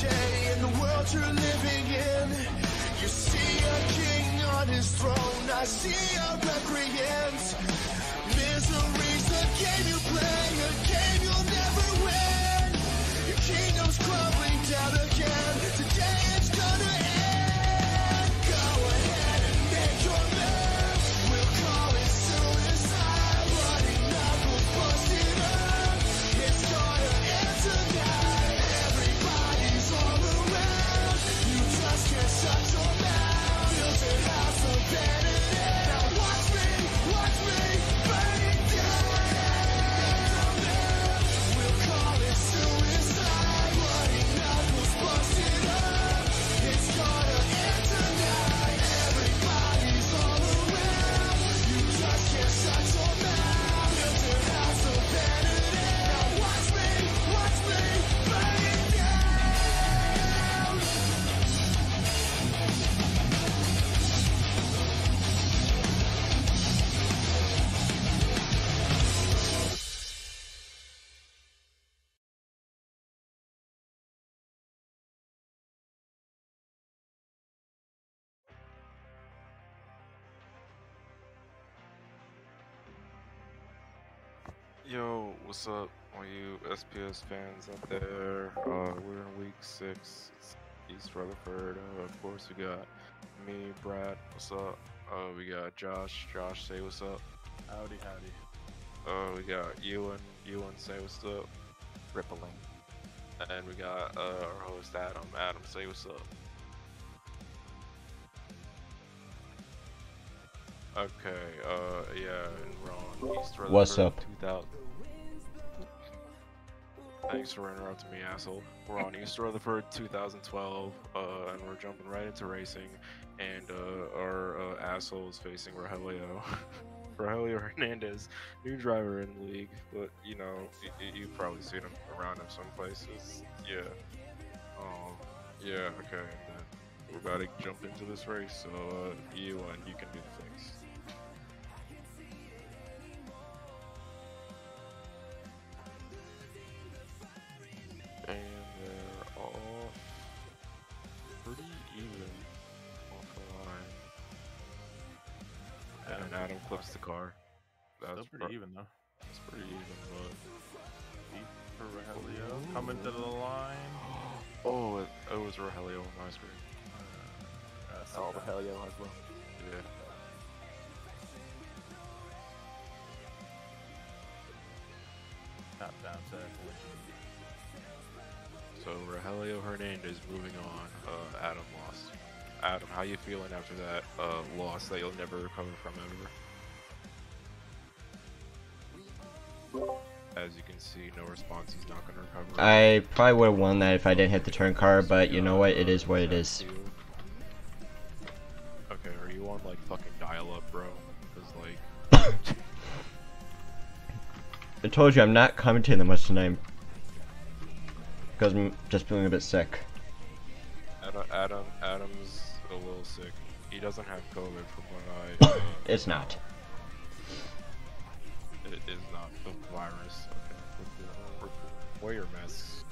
day in the world you're living in. You see a king on his throne, I see a recreant. Yo, what's up, all you SPS fans out there? Uh, we're in week six. It's East Rutherford. Uh, of course, we got me, Brad. What's up? Uh, we got Josh. Josh, say what's up. Howdy, howdy. Uh, we got Ewan. Ewan, say what's up. Rippling. And we got uh, our host Adam. Adam, say what's up. Okay. Uh, yeah, and we're on East Rutherford. What's up? 2000. Thanks for interrupting me, asshole. We're on East Rutherford 2012, uh, and we're jumping right into racing. And uh, our uh, asshole is facing Rogelio. Rogelio Hernandez, new driver in the league, but you know, y- you've probably seen him around in some places. Yeah. Um, yeah, okay. We're about to jump into this race, so uh, you and you can do the things. Pretty even though. That's pretty even, but Deep Rogelio. Coming to the line. oh, it, it was Rogelio on my screen. Uh, Oh, so. Rogelio as well. Yeah. Top down set. So Rogelio Hernandez moving on. Uh, Adam lost. Adam, how you feeling after that uh, loss that you'll never recover from ever? As you can see, no response. He's not gonna recover. I probably would have won that if I didn't hit the turn car, but you know what? It is what it is. Okay, are you on like fucking dial up, bro? Cause like, I told you I'm not commenting that much tonight. Because I'm just feeling a bit sick. Adam, Adam, Adam's a little sick. He doesn't have COVID from what I. It's not. Wear your masks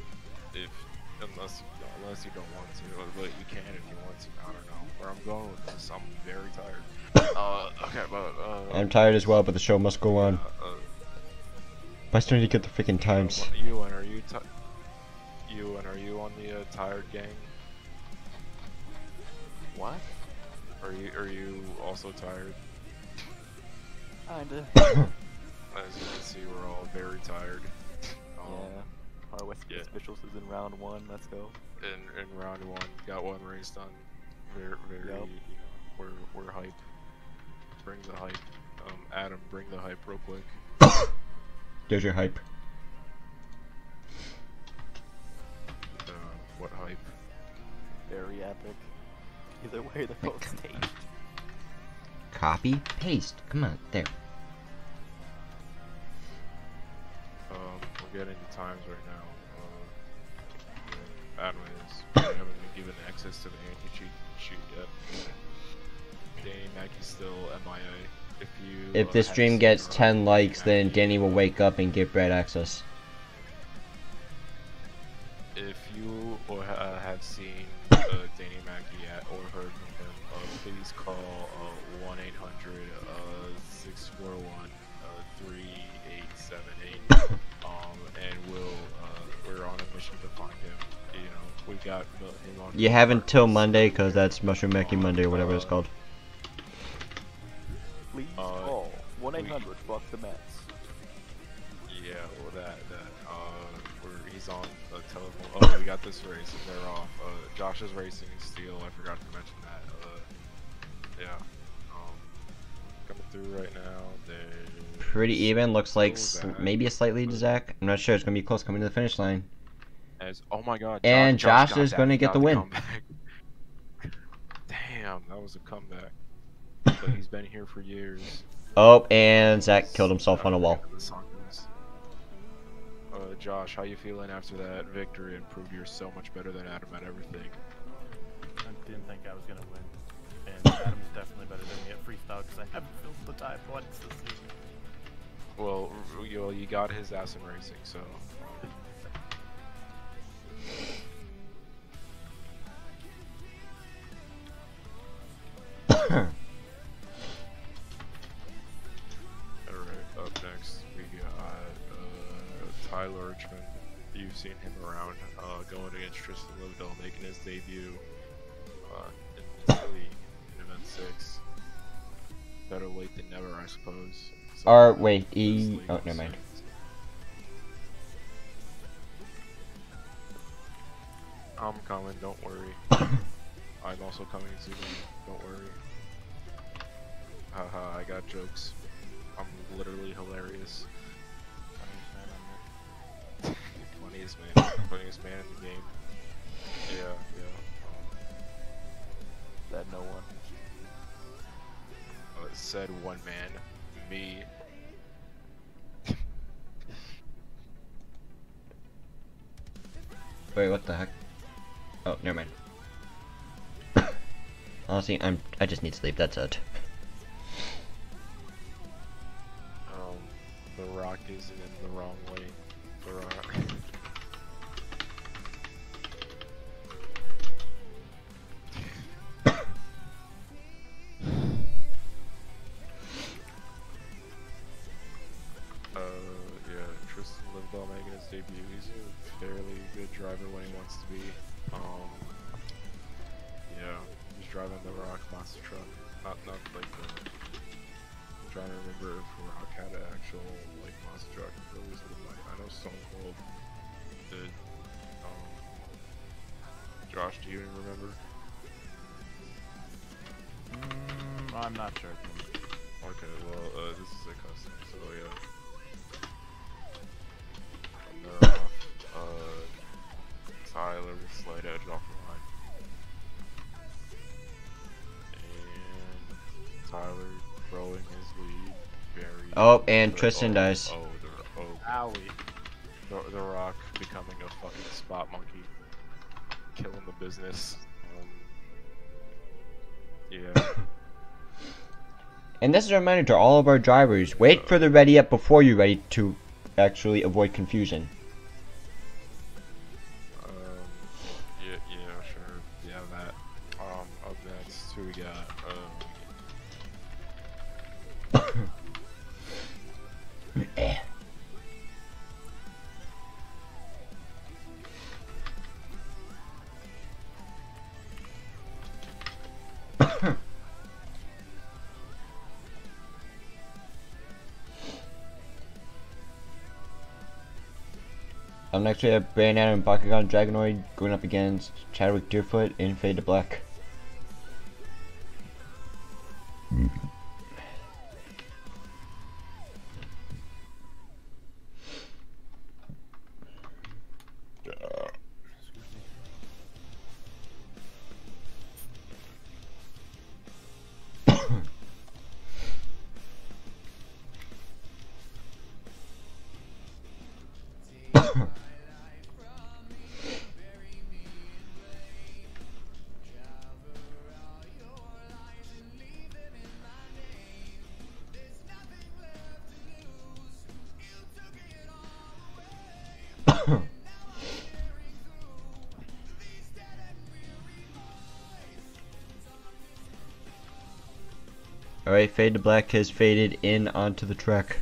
if unless you unless you don't want to, but you can if you want to. I don't know where I'm going with this. I'm very tired. Uh, okay, but uh, I'm tired as well, but the show must go on. uh, uh, I still need to get the freaking times. Ewan are you Ewan are you on the uh, tired gang? What? Are you are you also tired? Kinda. As you can see, we're all very tired. Um, yeah. Our West yeah. officials is in round one. Let's go. in, in round one, got one race done. Very, very, Yup. you know, we're, we're hype. Bring the hype. Um, Adam, bring the hype real quick. There's your hype. Uh, what hype? Very epic. Either way, they're both staged. Copy, paste. Come on, there. Um, the times right now. Uh, is we haven't been given access to the anti-cheat sheet yet. Danny Mackey's still MIA. If you If this stream gets 10 likes, then Danny will wake up and get Brad access. if you or uh, have seen know, we got him on. You have until Monday, because that's Mushroom Mackey Monday or whatever it's called. Please Uh, call 1 800 Fuck the Mets. Yeah, well that that uh, we're, he's on the telephone. Oh, we got this race. They're off. Uh, Josh is racing Steele. I forgot to mention that. Uh, yeah. Um, coming through right now. They're Pretty even. Looks like s- maybe a slight lead to Zach. I'm not sure. It's gonna be close coming to the finish line. As, oh my God. And Josh, Josh got is gonna get the win. Damn, that was a comeback. but he's been here for years. Oh, and Zach killed himself on a wall. The Uh, Josh, how you feeling after that victory and proved you're so much better than Adam at everything? I didn't think I was gonna win. And Adam's definitely better than me at freestyle because I haven't filled the time once this season. Well, r- you, you got his ass in racing, so. Alright, up next we got uh, Tyler Richmond. You've seen him around, uh, going against Tristan Livdahl, making his debut uh, in Italy in Event 6. Better late than never, I suppose. So, Or wait, E. Oh, never mind. I'm coming, don't worry. I'm also coming soon, don't worry. Haha, I got jokes. I'm literally hilarious. Funniest man, funniest man in the game. Yeah, yeah. That no one. Um, uh, said one man, me. Wait, what the heck? Oh, never mind. Honestly, I'm. I just need sleep. That's it. Um, the rock isn't in the wrong way. The rock. Uh, yeah, Tristan Livdahl making his debut. He's a fairly good driver when he wants to be. Monster truck. Not, not like the. I'm trying to remember if Rock had an actual like monster truck. Was like I know Stone Cold did. Um, Josh, do you even remember? Mm, I'm not sure. Okay, well, uh, this is a custom, so yeah. And they're off. Uh, Tyler, slight edge off Tyler growing his lead very. Oh, and but- Tristan oh, dies. Oh, the, oh, Owie. the, the Rock becoming a fucking spot monkey, killing the business. Um, yeah. And this is a reminder to all of our drivers: wait for the ready up before you're ready to actually avoid confusion. Next we have Brandon and Bakugan Dragonoid going up against Chadwick Deerfoot in Fade to Black. Alright, Fade to Black has faded in onto the track.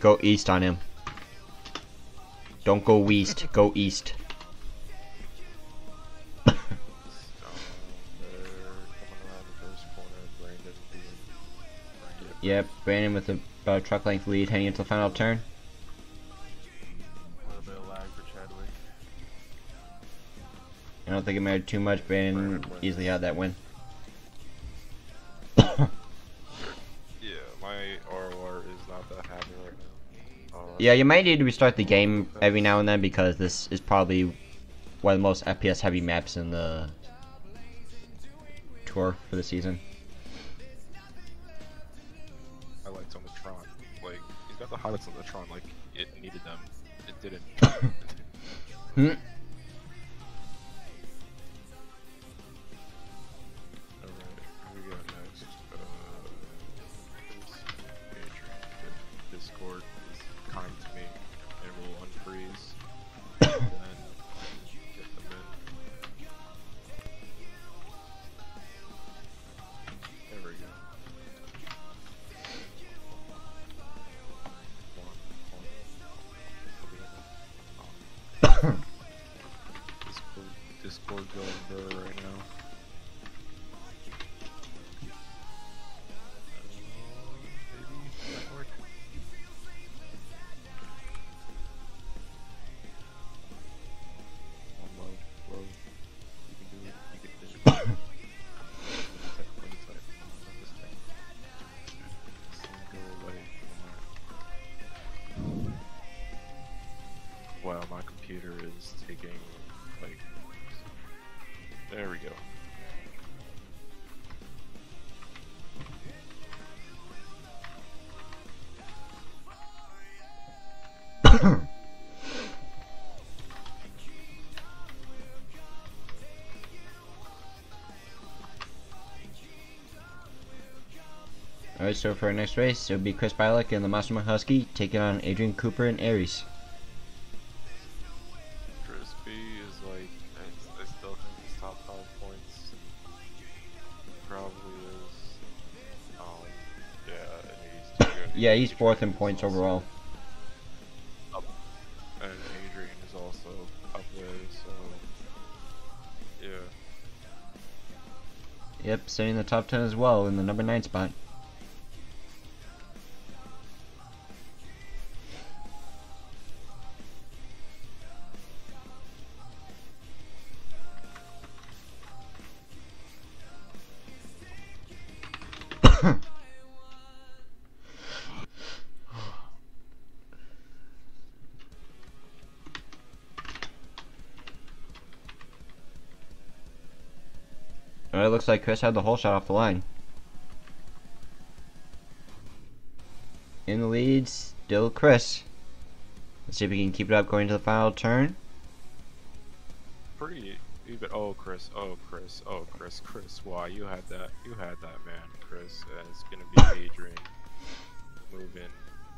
Go east on him. Don't go west, go east. down there, coming around the first corner. Brandon being. Yep, Brandon with a about a truck length lead heading into the final turn. Think it mattered too much. Brandon easily had that win. Yeah, my ROR is not that happy right now. Yeah, you might need to restart the game every now and then because this is probably one of the most FPS heavy maps in the tour for the season. highlights on the Tron. Like, he's got the highlights on the Tron, like, My computer is taking like. There we go. Alright, so for our next race, it'll be Chris Bialek and the Master Husky taking on Adrian Cooper and Ares. Yeah, he's fourth in points overall. Up. And Adrian is also up there, so. Yeah. Yep, sitting in the top 10 as well in the number 9 spot. Like Chris had the whole shot off the line. In the lead, still Chris. Let's see if we can keep it up going to the final turn. Pretty even. Oh, Chris. Oh, Chris. Oh, Chris. Chris. Why you had that? You had that, man, Chris. It's gonna be Adrian moving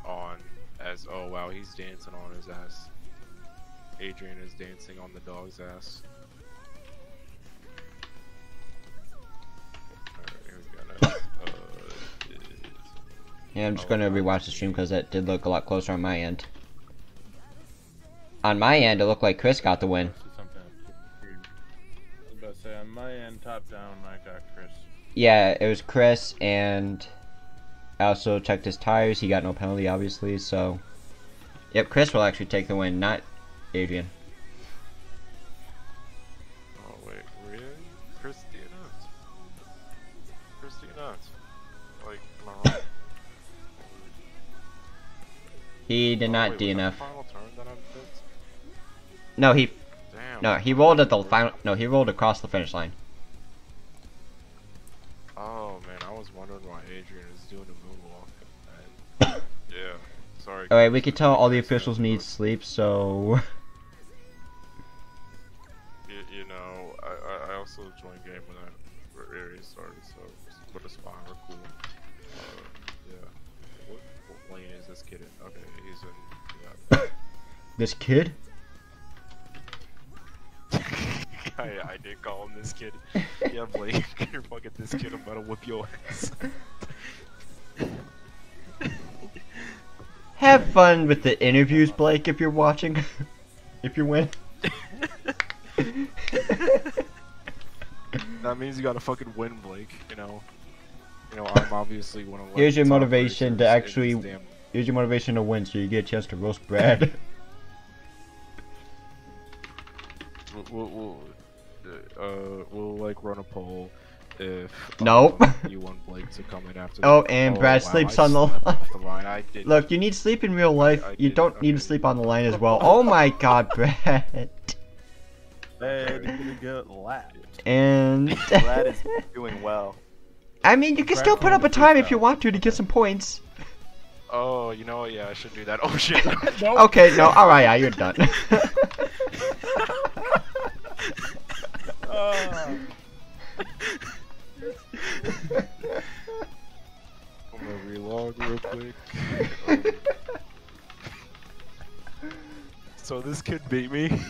on as. Oh wow, he's dancing on his ass. Adrian is dancing on the dog's ass. Yeah, I'm just going to rewatch the stream because that did look a lot closer on my end. On my end, it looked like Chris got the win. See something. I was about to say on my end, top down, I got Chris. Yeah, it was Chris, and I also checked his tires. He got no penalty, obviously, so. Yep, Chris will actually take the win, not Adrian. Not wait, DNF. Final turn that I picked? No, he Damn. no he rolled at the final. No, he rolled across the finish line. Oh man, I was wondering why Adrian is doing a moonwalk. Yeah, sorry. All right, we can tell all the officials need sleep, so this kid in? Okay, he's in. Yeah. This kid? I, I did call him this kid. Yeah, Blake, you're fucking this kid. I'm gonna whip your ass. Have fun with the interviews, Blake, if you're watching. if you win. that means you gotta fucking win, Blake. You know. You know, I'm obviously one of. Here's your motivation to actually- Here's your motivation to win, so you get a chance to roast Brad. We'll, we'll, uh, we'll like run a poll if um, Nope. you want Blake to come in after. Oh, the- and Brad wow, sleeps I on the line. the line. I did. Look, you need sleep in real life. I You don't need to sleep on the line as well. Oh my god, Brad. Hey, you're gonna get lapped. And Brad is doing well. I mean, you can Brad still put up a time if you want to to get some points. Oh, you know? Yeah, I should do that. Oh shit. Okay, no, alright, yeah, you're done. Oh. I'm gonna relog real quick. Um, so this kid beat me.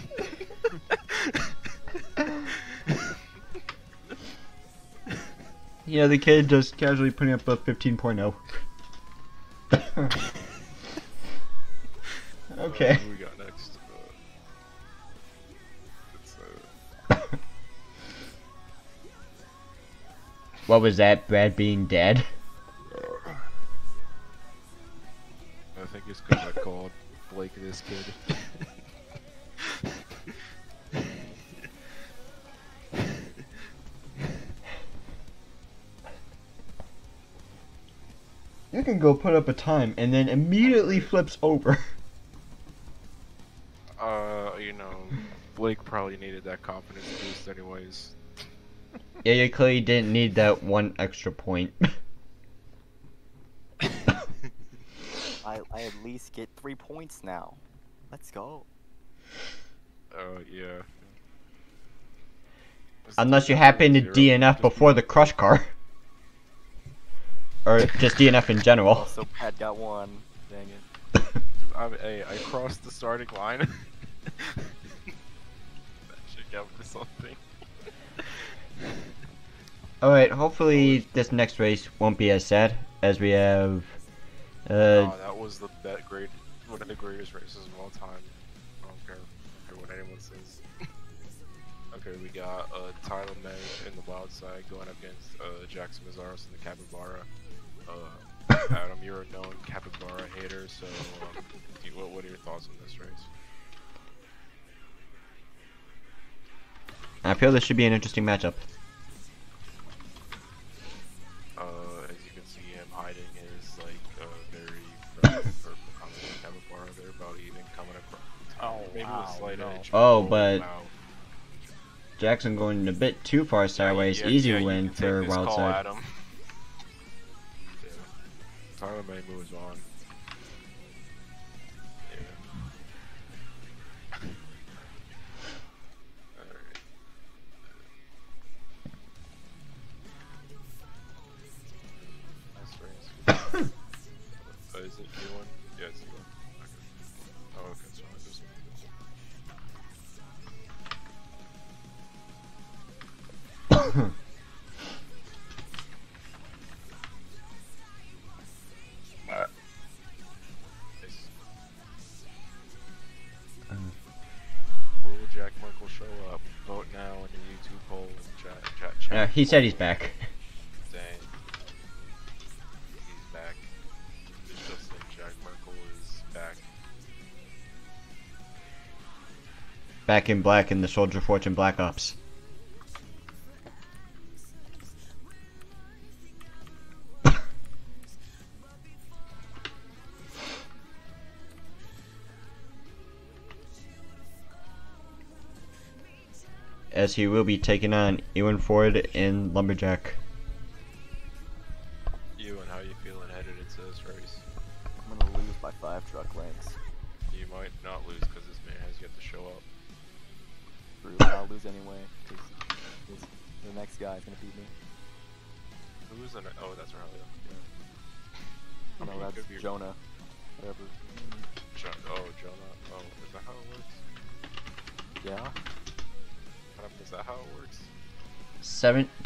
yeah, the kid just casually putting up a oh. 15.0. okay. What was that, Brad being dead? I think it's gonna called Blake this kid. You can go put up a time and then immediately flips over. uh, you know, Blake probably needed that confidence boost anyways. Yeah, you clearly didn't need that one extra point. I, I at least get three points now. Let's go. Uh, yeah. Unless you happen to DNF before the crush car. Or just DNF in general. Also, Brad got one. Dang it. I, hey, I crossed the starting line. that should count for something. Alright, hopefully this next race won't be as sad as we have. Uh, oh, that was the bet great, one of the greatest races of all time. I don't care, I don't care what anyone says. okay, we got uh, Tyler May in the wild side going up against uh, Jackson Meszaros in the Capybara. Uh, Adam, you're a known Capybara hater, so um, what, what are your thoughts on this race? I feel this should be an interesting matchup. Uh, as you can see, him hiding is like uh, very friendly for becoming a about even coming across. Oh, Maybe wow, a slight no. edge. Oh, but- wow. Jackson going a bit too far sideways. Yeah, Easy yeah, win for this wild call, side. Adam. Yeah. Tyler May moves on. Will Jack Merkle show up? Vote now in the YouTube poll and chat. chat, chat Uh, he said he's back. Dang. He's back. It's just like Jack Merkle is back. Back in black in the Soldier Fortune Black Ops. He will be taking on Ewan Ford in Lumberjack.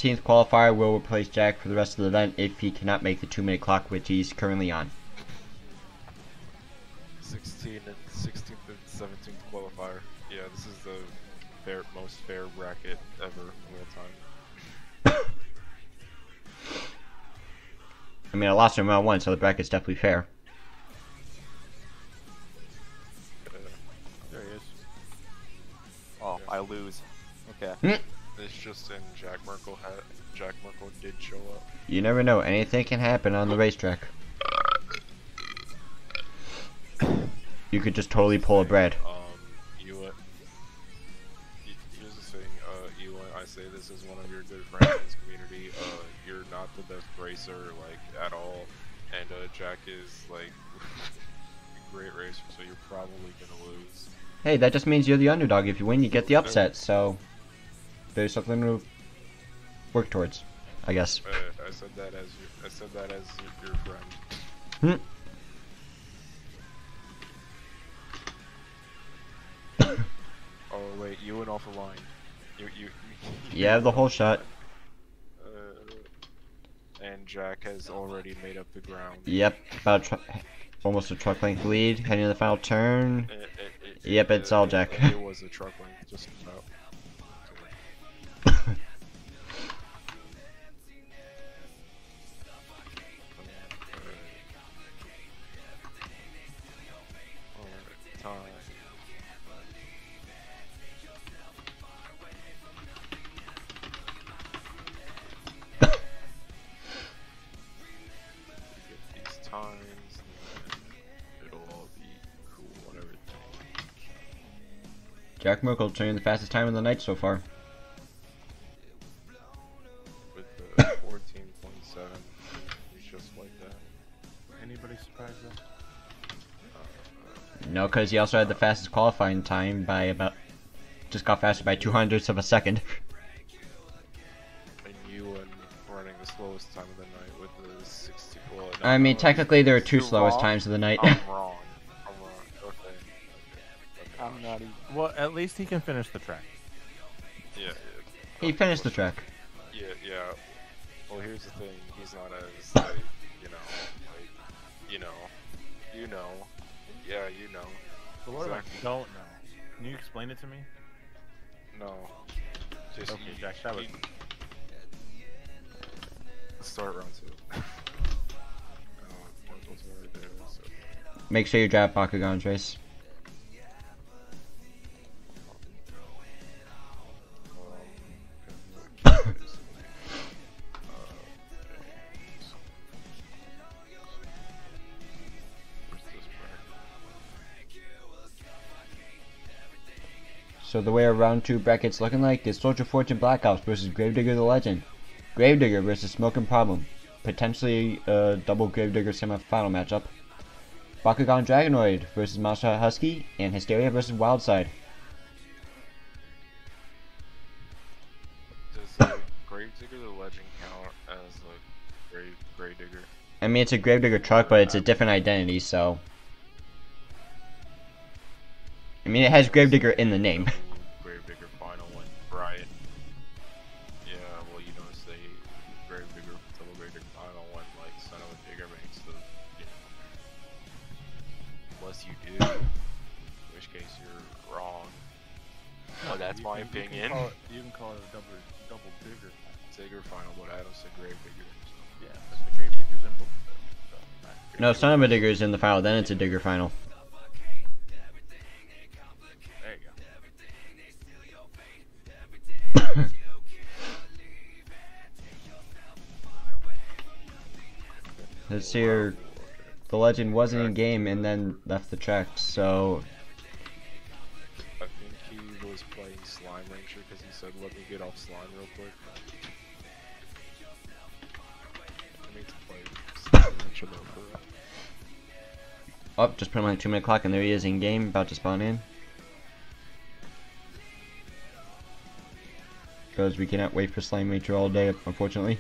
17th qualifier will replace Jack for the rest of the event if he cannot make the two minute clock, which he's currently on. 16 and 16th and 17th qualifier. Yeah, this is the fair, most fair bracket ever of all time. I mean, I lost in round one, so the bracket's definitely fair. You never know, anything can happen on the racetrack. You could just totally pull a Brad. Um, you uh, here's the thing, uh, you I say this as one of your good friends in this community. Uh, you're not the best racer like at all, and uh, Jack is like a great racer, so you're probably gonna lose. Hey, that just means you're the underdog. If you win, you get the upset, so there's something to work towards, I guess. Uh, that as your, I said that as your, your friend. Hmm. Oh wait, you went off the line. You you. Have the whole shot. Uh, and Jack has already made up the ground. Yep, about almost a truck length lead, heading to the final turn. It- it- it- Yep, it's it- all Jack. It, was a truck length, just about. Jack Merkle turning the fastest time of the night so far. With the 14.7, just like that. Anybody surprised though? No, because he also had the fastest qualifying time by about. Just got faster by two hundredths of a second. And Ewan running the slowest time of the night with the 60. Well, no, I mean, technically, there are two slowest wrong. times of the night. at least he can finish the track. Yeah, yeah. he finished the track. Yeah, yeah. Well, here's the thing. He's not as like, you know, like, you know, you know, yeah, you know. But what Exactly. if I don't know? Can you explain it to me? No. Just Okay, you- Jack, that was- you- Let's start round two. uh, Portal's right there, so. Make sure you drive Bakugan, race. The way our round two bracket's looking like is Soldier Fortune Black Ops versus Gravedigger the Legend. Gravedigger versus Smoking Problem. Potentially a double Gravedigger semifinal matchup. Bakugan Dragonoid versus Masha Husky, and Hysteria versus Wildside. Does uh, Gravedigger the Legend count as like Grave Gravedigger? I mean, it's a Gravedigger truck, but it's a different identity, so. I mean, it has Gravedigger in the name. my can- you can opinion. call it- You can call it a double, double digger. Digger final, but Adam said Gravedigger. So. Yeah, but the grave diggers in both of. So, alright. No, Son of a Digger is in the final, then it's a Digger final. There you go. Let's see here. The Legend wasn't in game and then left the track, so. Slime because he said, "Let me get off slime real quick." Oh, just put him on two minute clock and there he is in game, about to spawn in. Because we cannot wait for Slime Nature all day, unfortunately.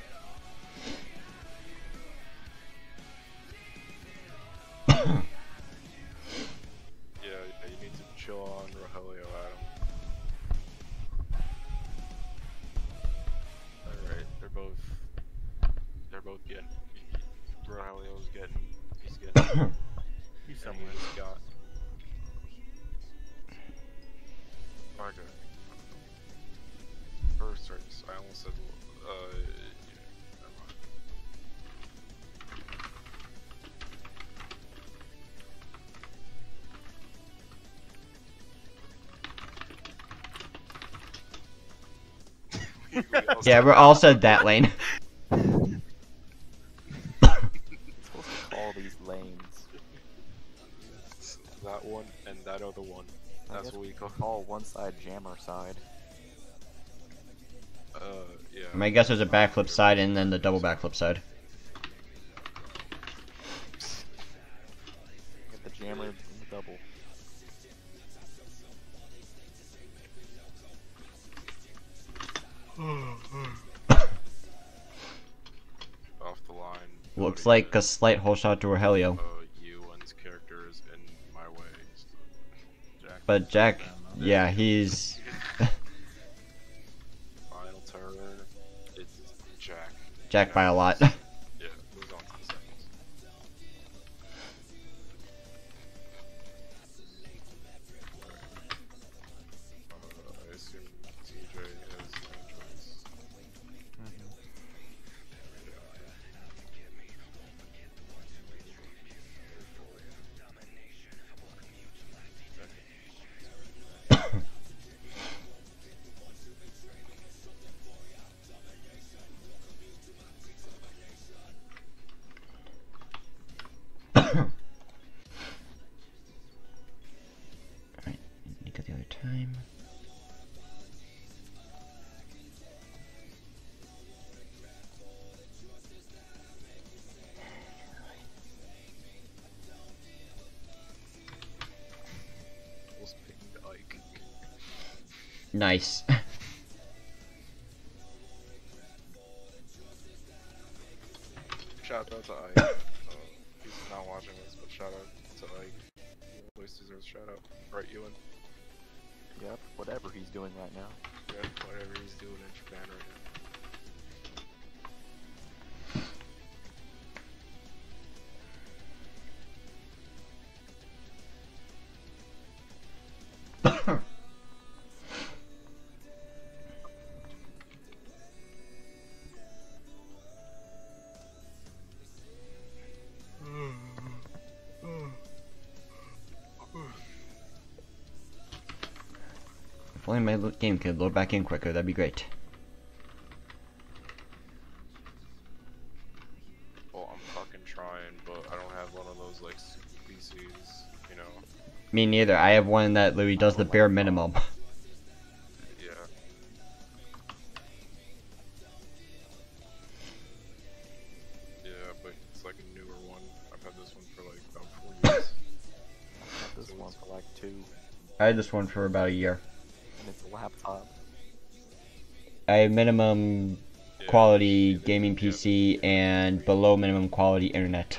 We Yeah, we're all said that lane. supposed to call these lanes. that one and that other one. That's what we call. Call one side jammer side. Uh, yeah. I guess there's a backflip side and then the double backflip side. Looks like a slight hole shot to Rogelio. Oh, Ewan's character is in my way. Jack. But Jack, yeah, he's Final turn. It's Jack. Jack by a lot. Nice. Shout out to Ike. uh, he's not watching this, but shout out to Ike. He always deserves a shout out. Right, Ewan? Yep, whatever he's doing right now. Yeah, whatever he's doing in Japan right now. Only my game could load back in quicker, that'd be great. Well, I'm fucking trying, but I don't have one of those like PCs, you know. Me neither. I have one that literally does the bare minimum. Yeah. Yeah, but it's like a newer one. I've had this one for like about four years. I've had this So one for like two, I had this one for about a year. Minimum Yeah, quality gaming yeah. PC and below minimum quality internet.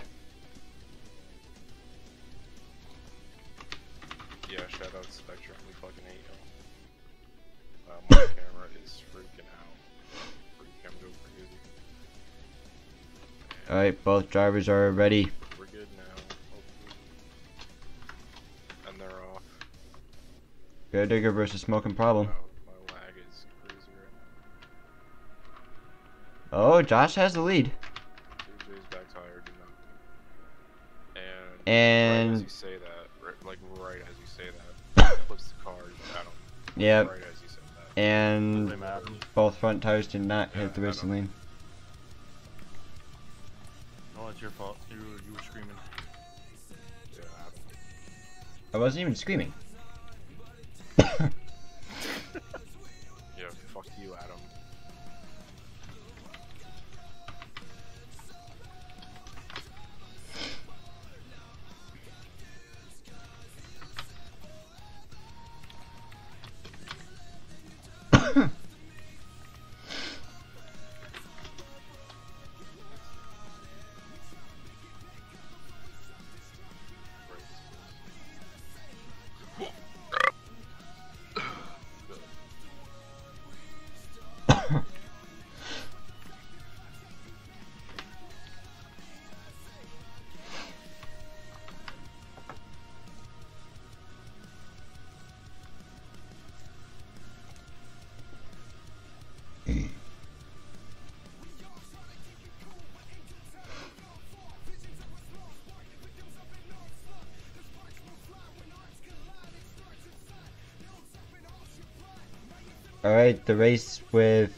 Yeah, shout out Spectrum. We fucking hate y'all. My camera is freaking out. Freak camera crazy. Alright, both drivers are ready. We're good now. Hopefully. And they're off. Bear Digger versus Smoking Problem. Wow, Josh has the lead. TJ's back tire did not. And, right as And you say that, right, like right as you say that, flips the car to Adam. yep, Right as you said that. and both front tires did not Yeah, hit the I racing lane. Oh, it's your fault. You were, you were screaming. Yeah, Adam. I wasn't even screaming. Alright, the race with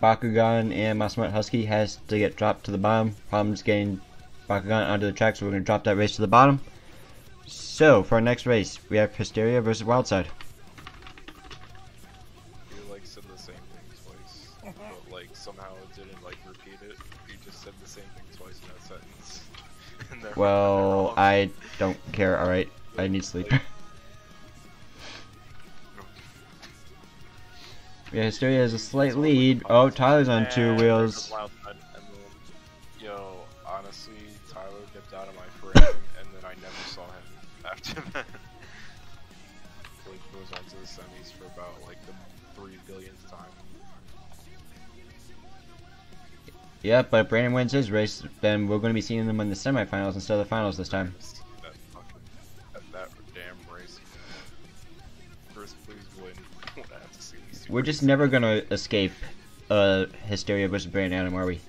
Bakugan and Monster Mutt Husky has to get dropped to the bottom. Problems getting Bakugan onto the track, so we're going to drop that race to the bottom. So, for our next race, we have Hysteria versus Wildside. You like said the same thing twice, but like somehow it didn't like repeat it. You just said the same thing twice in that sentence. Well, I don't care, alright. I need sleep. Yeah, Hysteria has a slight lead. Oh, Tyler's on two wheels. there's a wild card, and then, yo, honestly, Tyler dipped out of my frame, and then I never saw him after that. like, goes on to the semis for about like the three billionth time. Yeah, but Brandon wins his race, then we're going to be seeing them in the semifinals instead of the finals this time. We're just never to escape uh, Hysteria versus Brandon Adam, are we?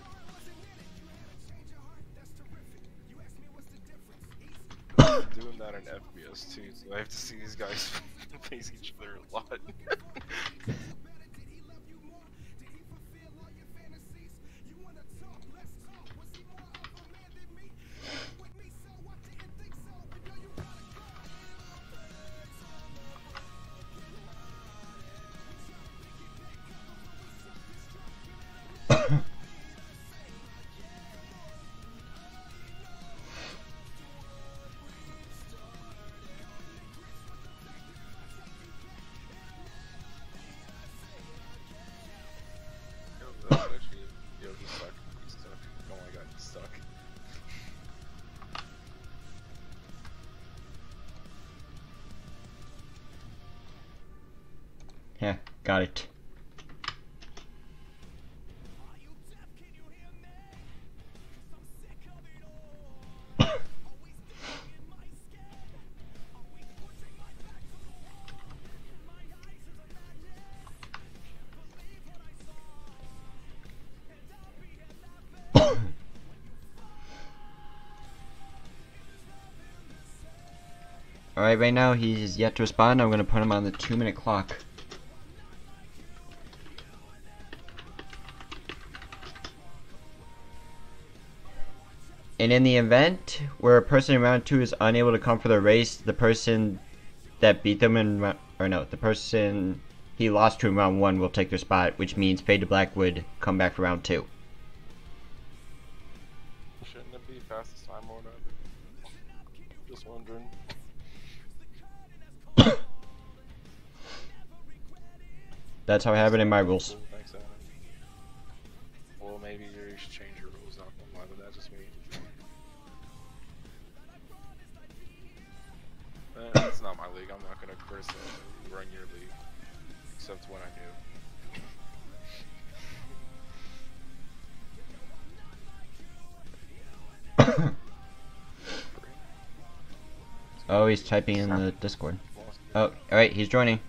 Got it. Alright, right now he's yet to respond. I'm going to put him on the two minute clock. And in the event where a person in round two is unable to come for the race, the person that beat them in round, or no, the person he lost to in round one will take their spot, which means Fade to Black would come back for round two. Shouldn't it be fastest time order? Just wondering. That's how I have it in my rules. Except when I do. Oh, he's typing in the Discord. Oh, alright, he's joining.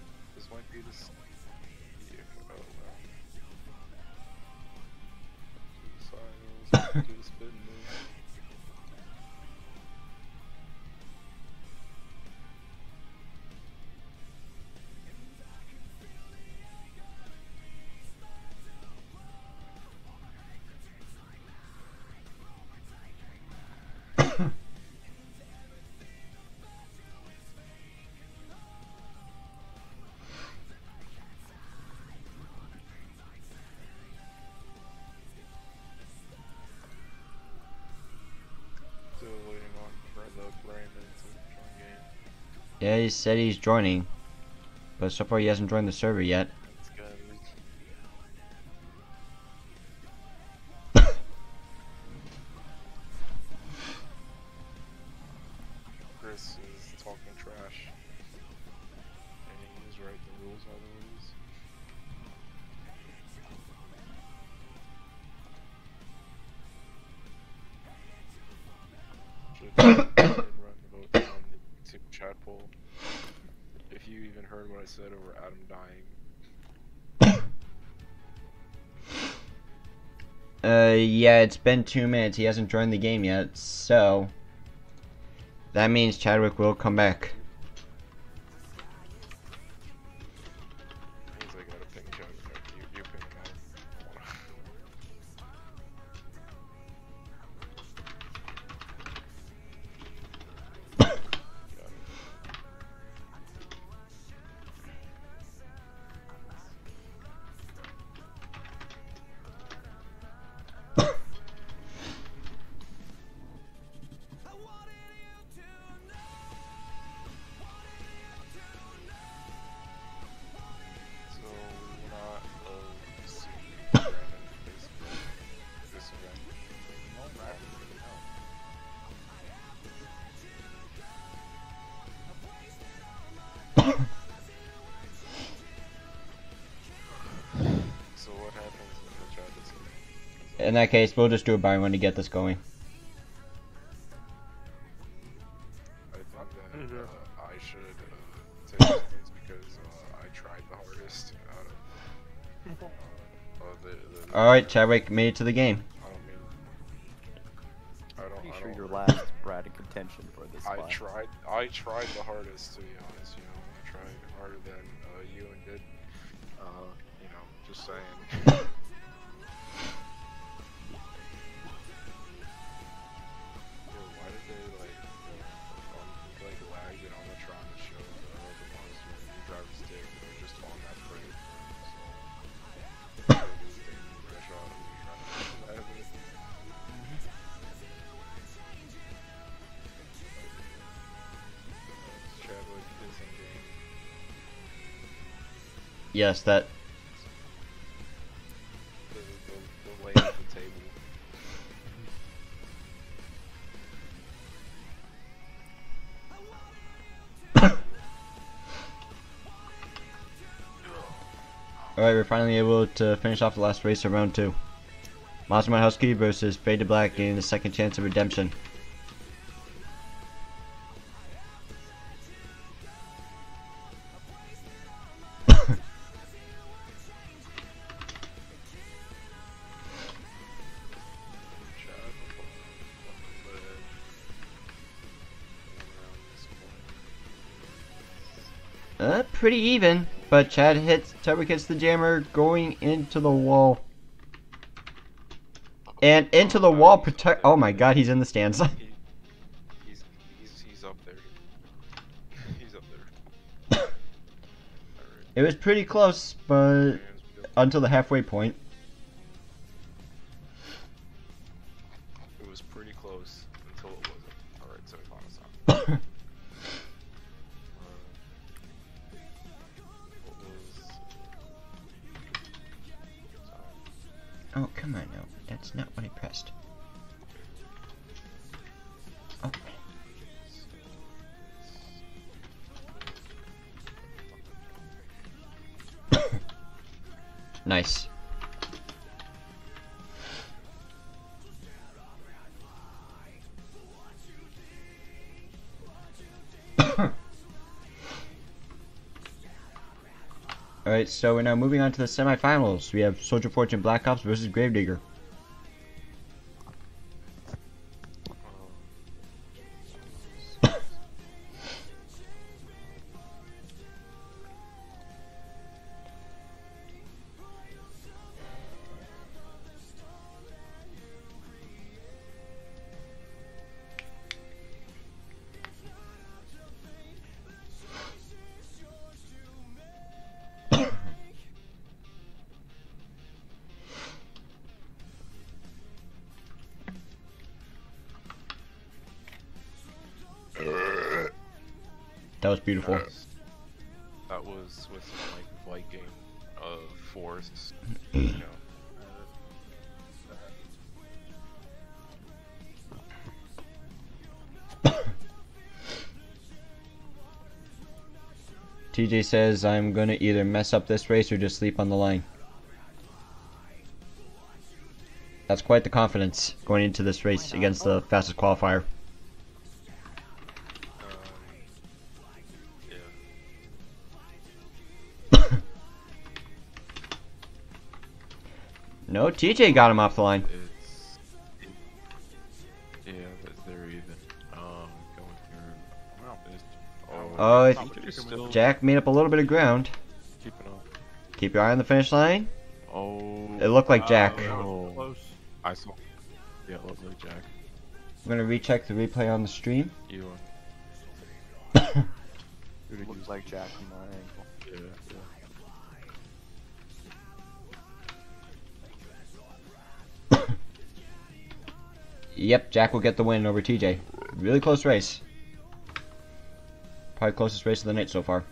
He said he's joining. But so far he hasn't joined the server yet. It's been two minutes. He hasn't joined the game yet, so that means Chadwick will come back. In that case, we'll just do a buy one to get this going. I think that uh, I should uh, take this because uh, I tried the hardest out of uh, uh, the, the, Alright, Chadwick made it to the game. Yes, that. Alright, we're finally able to finish off the last race of round two. Monster Mutt Husky versus Fade to Black getting the second chance of redemption. Pretty even, but Chad hits, Chadwick hits the jammer going into the wall. And into the wall, protect. Oh my god, he's in the stands. He, he's, he's, he's up there. He's up there. It was pretty close, but Hands we go. until the halfway point. So we're now moving on to the semifinals. We have Soldier Fortune Black Ops versus Gravedigger. That was beautiful. That was with some like Viking uh force, you know. TJ says I'm gonna either mess up this race or just sleep on the line. That's quite the confidence going into this race against the fastest qualifier. TJ got him off the line. It's yeah, that's they're even. Um, going through. Well, it's, oh, Oh, it's- still Jack made up a little bit of ground. keeping up. Keep your eye on the finish line. Oh, It looked like Jack. That Oh. close. I saw. Yeah, it looked like Jack. I'm gonna recheck the replay on the stream. You. It looks like Jack Yep, Jack will get the win over TJ. Really close race. Probably closest race of the night so far.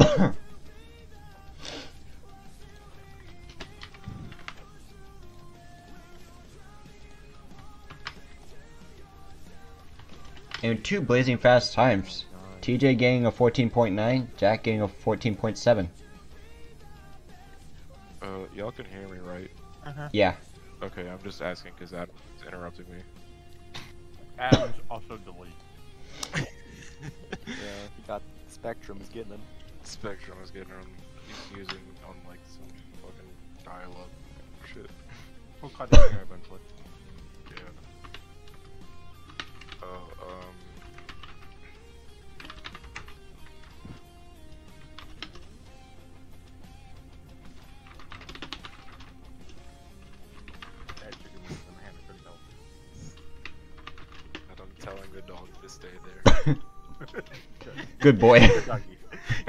and two blazing fast times. TJ getting a 14.9, Jack getting a 14.7. Uh, y'all can hear me, right? Yeah. Okay, I'm just asking because Adam's interrupting me. Adam's also delayed. Yeah, he got Spectrum is getting him. Spectrum is getting him. He's using on like some fucking dial-up shit. We'll cut it here eventually. the dog to stay there. Good boy. Good doggy.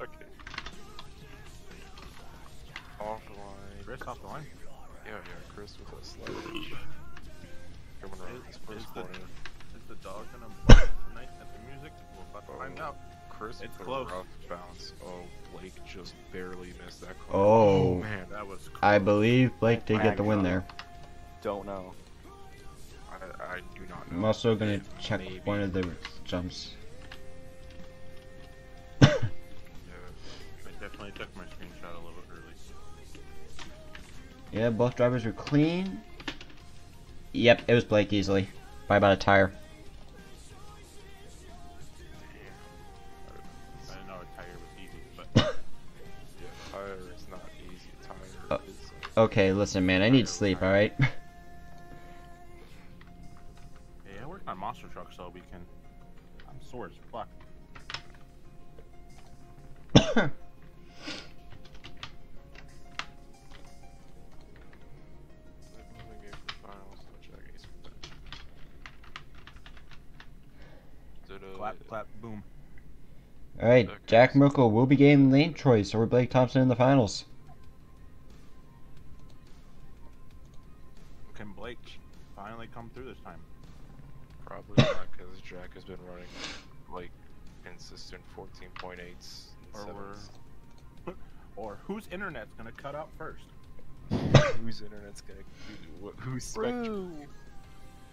okay. Offline. Chris off the line. Yeah, yeah, Chris with a slight coming around his Is- first is the- corner. Is the dog gonna bark tonight at the music? We're about to find out. Chris It's close. a rough bounce. Oh, Blake just barely missed that. corner. Oh. man, That was. I believe Blake did get the win there. Don't know. I, do not know. I'm also gonna check maybe one of the jumps. Yeah. I definitely took my screenshot a little early. Yeah, both drivers were clean. Yep, it was Blake easily. By about a tire. I didn't know a tire was easy, but Yeah, tire is not easy. Tire oh, is. Okay, listen, man, I need sleep, alright? we can. I'm sore as fuck. Moving game for finals, no check ace for that. Da-da. Clap, clap, boom. Alright, Okay. Jack Merkle will be getting lane choice over Blake Thompson in the finals. Consistent 14.8s. Or and. Or whose internet's gonna cut out first? Whose internet's gonna? who- Whose spectrum?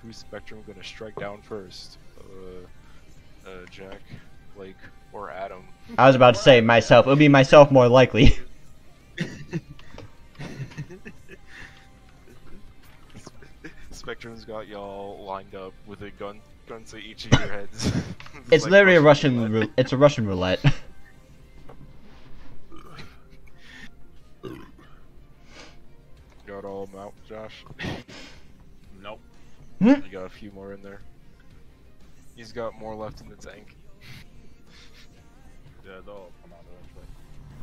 Whose spectrum gonna strike down first? Uh, uh, Jack, Blake, or Adam? I was about to say myself. It'll be myself more likely. Spectrum's got y'all lined up with a gun, gun to each of your heads. It's like literally a Russian Russian. roulette. It's a Russian roulette. Got all them out, Josh. Nope. Hmm? You got a few more in there. He's got more left in the tank. Yeah, they'll come out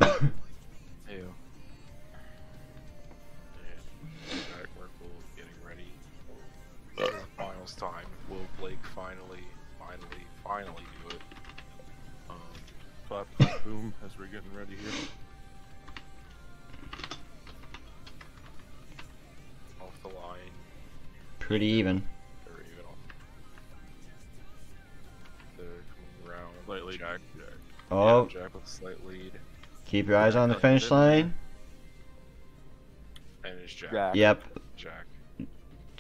eventually. Ew. Finals time. Will Blake finally, finally, finally do it? Um, Clap, clap, boom, as we're getting ready here. off the line, Pretty even. or even off. They're coming around. Slightly. Jack. Oh, Yeah, Jack with a slight lead. keep your eyes on the finish line. And it's Jack. Jack. Yep, Jack.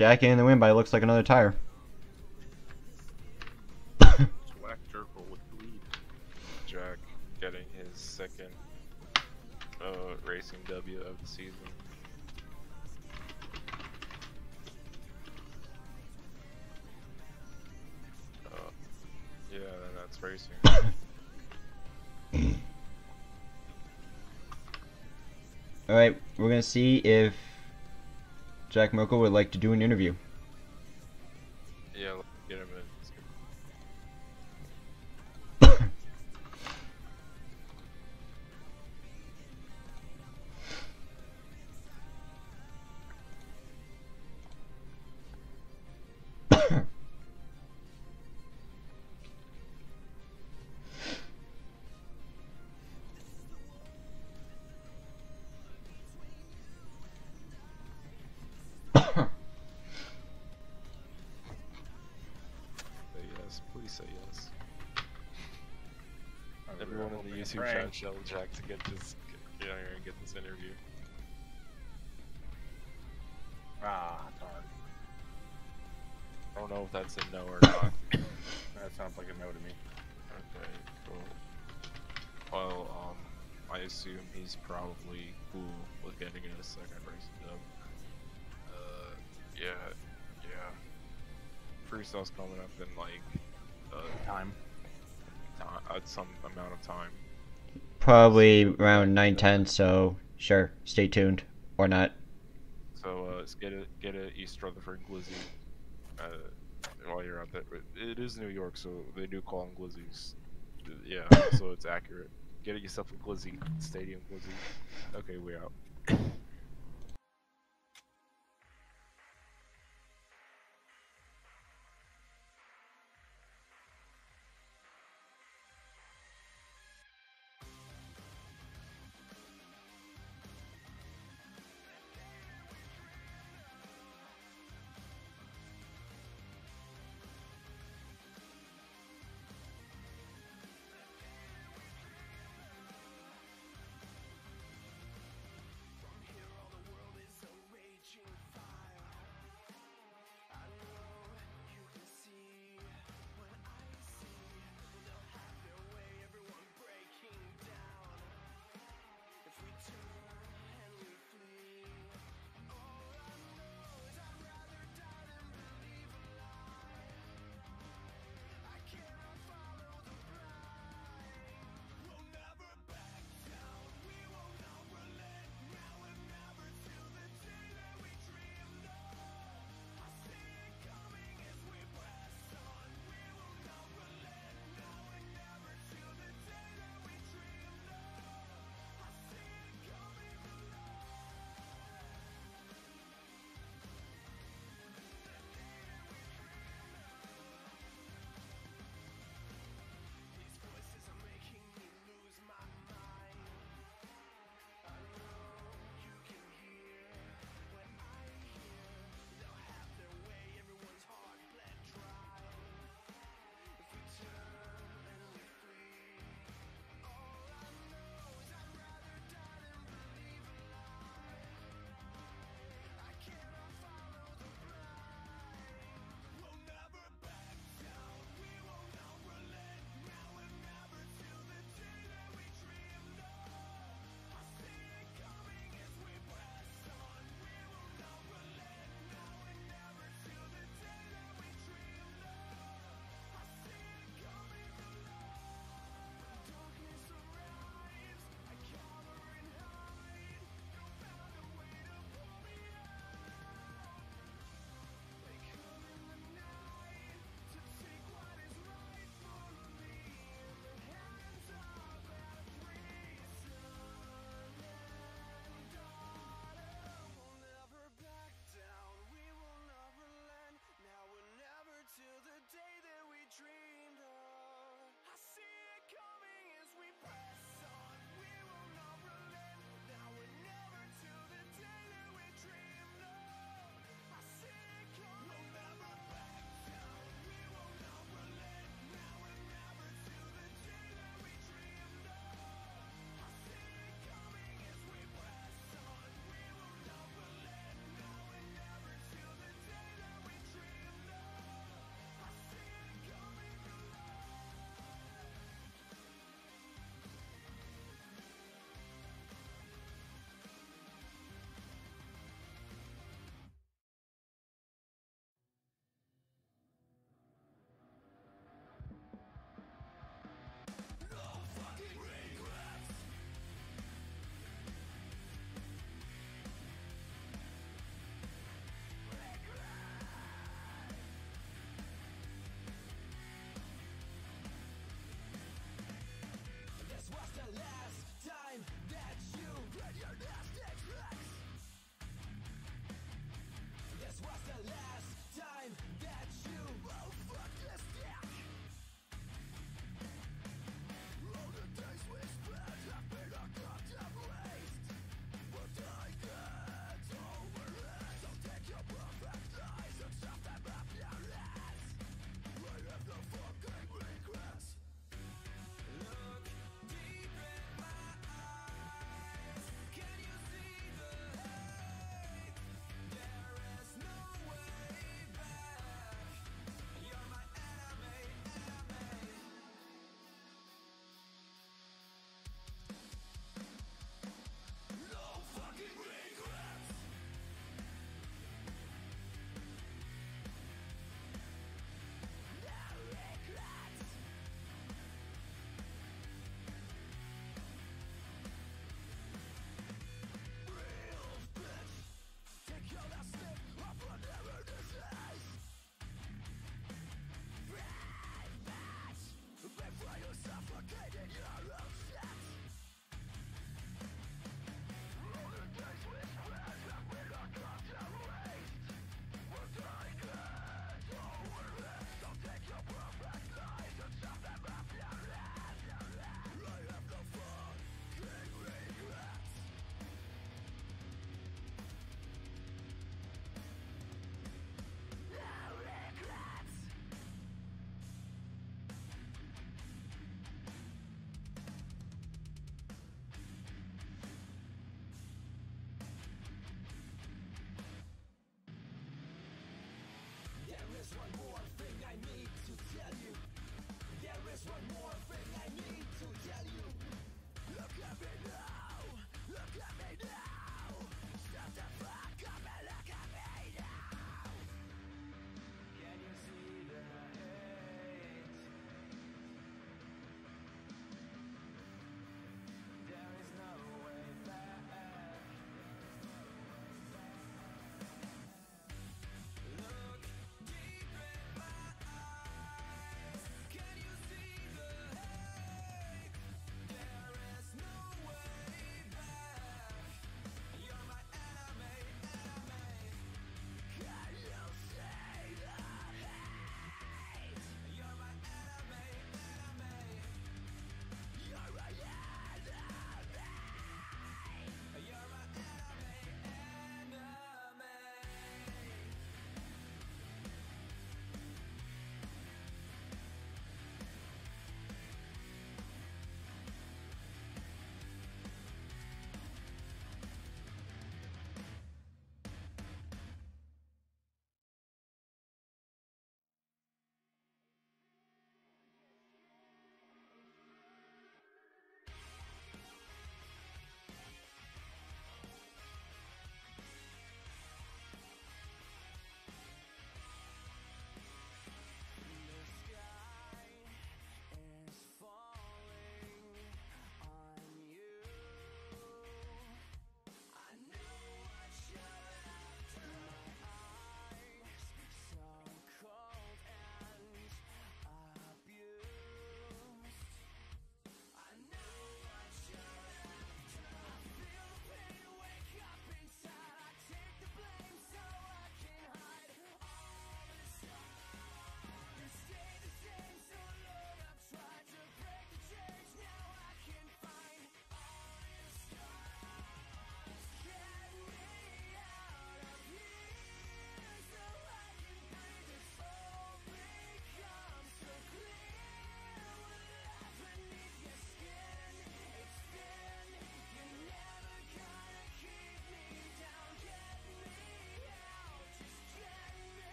Jack in the win by looks like another tire. With lead. Jack getting his second uh, racing W of the season. Uh, yeah, then that's racing. Alright, we're gonna see if Jack Merkle would like to do an interview. In the YouTube Jack to get this, get, get out here and get this interview. Ah, darn. I don't know if that's a no or not. That sounds like a no to me. Okay, cool. Well, um, I assume he's probably cool with getting in a second race dub. Uh, yeah, yeah. Freestyle's coming up in like, uh, Time. time, uh, some amount of time. Probably around 9:10. So sure, stay tuned or not. So, uh, get a get a East Rutherford Glizzy. Uh, while you're out there, it is New York, so they do call them Glizzies. Yeah, so it's accurate. Get yourself a Glizzy, Stadium Glizzy. Okay, we out. is one more thing I need to tell you. There is one more.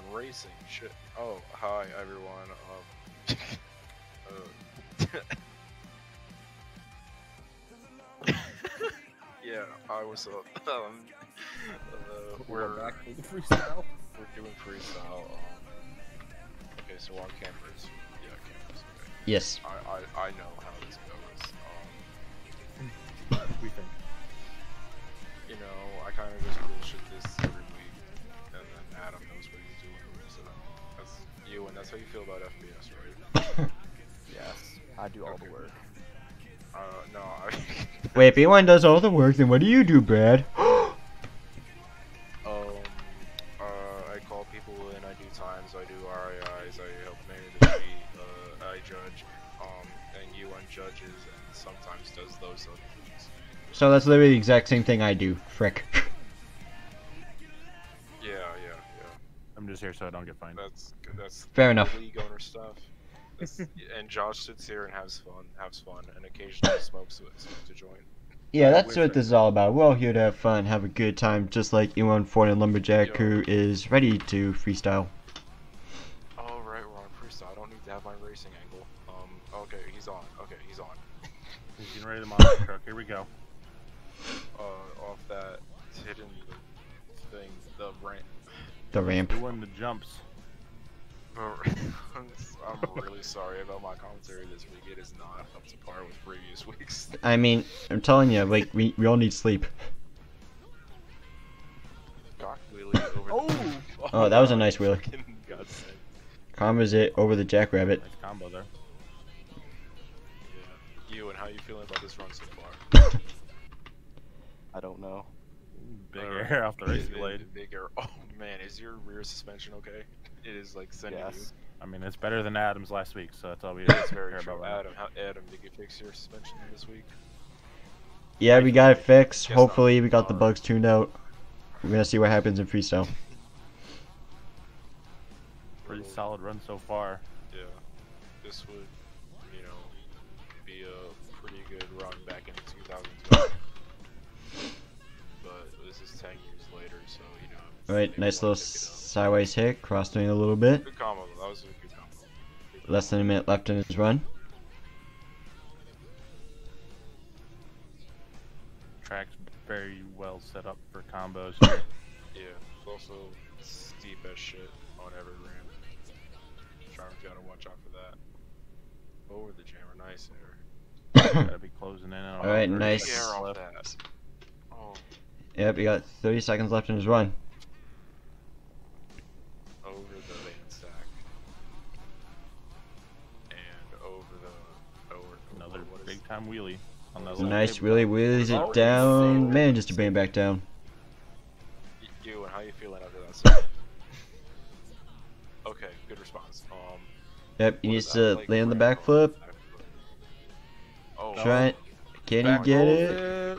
On racing. Shit. Oh, hi everyone. Um. uh, yeah, I was up. Um, uh, we're back to freestyle. we're doing freestyle. Um, okay, so on cameras. Yeah, cameras. Okay. Yes. I, I I know how this goes. Um, we think. you know, I kind of just bullshit this every week, and then Adam knows what he's doing. So that's you, and that's how you feel about FBS, right? Yes, I do all the work. Uh, no, I. Wait, if anyone does all the work, then what do you do, Brad? Um, uh, I call people in, I do times, I do RIIs, I help manage the sheet, uh, I judge, um, and Ewan judges, and sometimes does those other things. so that's literally the exact same thing I do. Frick. So I don't get fined. That's that's Fair enough. league owner stuff. That's, and Josh sits here and has fun, has fun, and occasionally smokes with smokes to join. Yeah, that's Wait, what this is all about. We're all here to have fun, have a good time, just like Ewan Ford and Lumberjack, Yo. who is ready to freestyle. Oh right, we're on freestyle. I don't need to have my racing angle. Um, okay, he's on. Okay, he's on. He's getting ready to monster truck. Here we go. Uh, off that hidden thing, the ramp. The ramp. Doing the jumps. Oh, I'm really sorry about my commentary this week. It is not up to par with previous weeks. I mean, I'm telling you, like, we, we all need sleep. Cock wheelie over. Oh! Oh, that was a nice wheelie. Fucking guts. Combos it over the jackrabbit. Nice combo there. Yeah. You and how you feeling about this run so far? I don't know. Big Alright. air off the race blade. Big air. Oh man, is your rear suspension okay? It is like sending Yes. I mean, it's better than Adams last week, so that's all we. That's very care true. about. Adam, how, Adam, did you fix your suspension this week? Yeah, we got it fixed. Guess not. Hopefully, we got the bugs tuned out. We're gonna see what happens in freestyle. Pretty solid run so far. Yeah, this would, Alright, nice little pick it up. sideways hit, crossing a little bit. Good combo. That was a good combo. Less than a minute left in his run. Track's very well set up for combos here. Yeah, it's also steep as shit on every ramp. Driver's gotta watch out for that. Over the jammer, nice air. Gotta be closing in on Alright, all nice. Big thirty air off that. Oh, Yep, we got 30 seconds left in his run. Time wheelie on that It's a left nice table. wheelie wheelies Oh, it down. Man, just to bring it back down. Y- You and how you feeling after that? Okay, good response. Um, Yep, he what needs to that, like, land the ramp backflip. Oh, Try it. Can he get rolls it?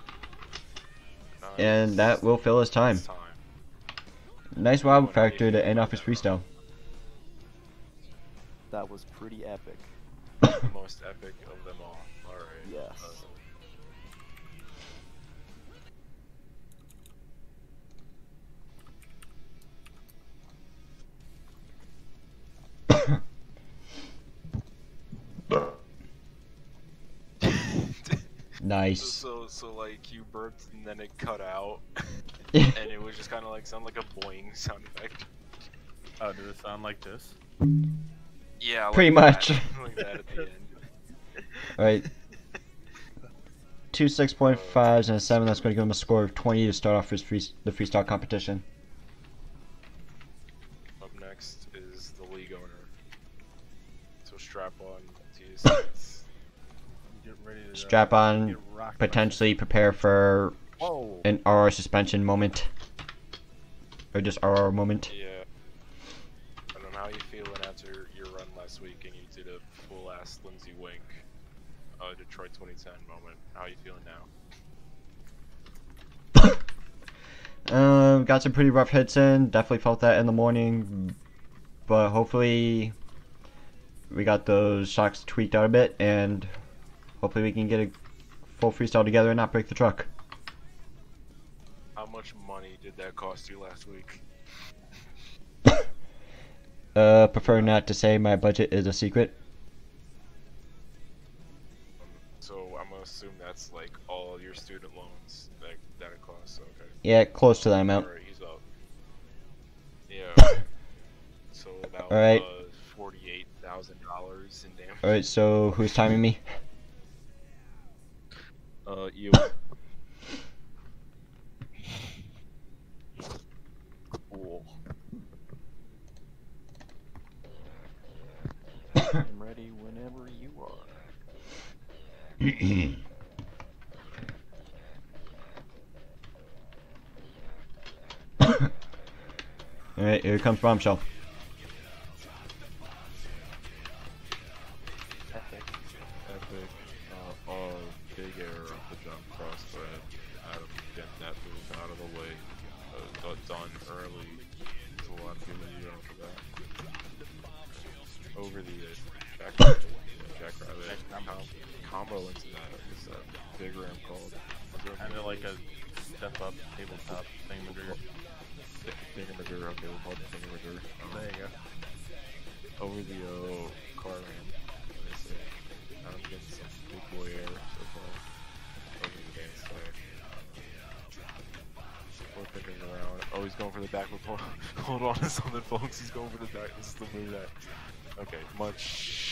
nice. And that will fill his time. Time. Nice wow factor to end off his freestyle. That was pretty epic. the most epic Nice. so, so like you burped and then it cut out, and it was just kind of like sound like a boing sound effect. Oh, did it sound like this? Yeah, like Pretty that, much. like that at the end. Alright. Two 6.5s and a 7. That's going to give him a score of 20 to start off his free, the freestyle competition. Strap on, get rocked by- potentially prepare for an RR suspension moment. Or just RR moment. Yeah. I don't know how you feeling after your run last week and you did a full ass Lindsay Wink, uh, Detroit 2010 moment. How you feeling now? Um, got some pretty rough hits in. Definitely felt that in the morning, but hopefully we got those shocks tweaked out a bit, and hopefully we can get a full freestyle together and not break the truck. How much money did that cost you last week? Uh, prefer not to say my budget is a secret. So I'm gonna assume that's like all your student loans that that it costs. Okay. Yeah, close to that amount. Alright, he's up. Yeah. so about Alright. uh, forty-eight thousand dollars in damage. Alright, so who's timing me? Uh, you. Cool. I'm ready whenever you are. Alright, here comes Bombshell. Into that. What's that big ram called? Kind of like a step up tabletop thing. Th- Thingamajigger, okay, we'll call it Thingamajigger. Um, There you go. over the uh, car ramp. I'm getting some big boy air so far. Over the dance side. Four fingers around. Oh, he's going for the back with hold, hold on to something, folks. He's going for the back. This is the move that. Okay, much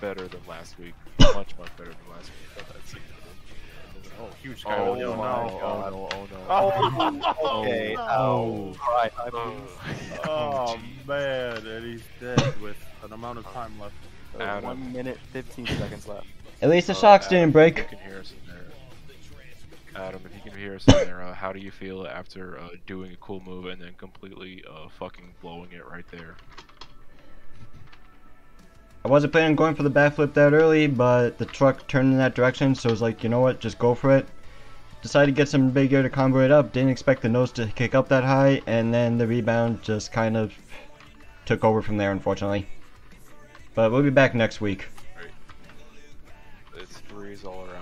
better than last week. Much, much better than last week. Got that. Oh, huge Oh, guy. no, with oh, no, oh no, oh no. Oh, Okay. no. Alright, I Oh. Oh man, and he's dead with an amount of time left. Uh, Adam. One minute, 15 seconds left. At least the Uh, shocks Adam, didn't if break. You can hear us in there. Adam, if you can hear us in there, uh, how do you feel after uh, doing a cool move and then completely uh, fucking blowing it right there? I wasn't planning on going for the backflip that early, but the truck turned in that direction, so I was like, you know what, just go for it. Decided to get some big air to combo it up, didn't expect the nose to kick up that high, and then the rebound just kind of took over from there, unfortunately. But we'll be back next week. It's threes all around.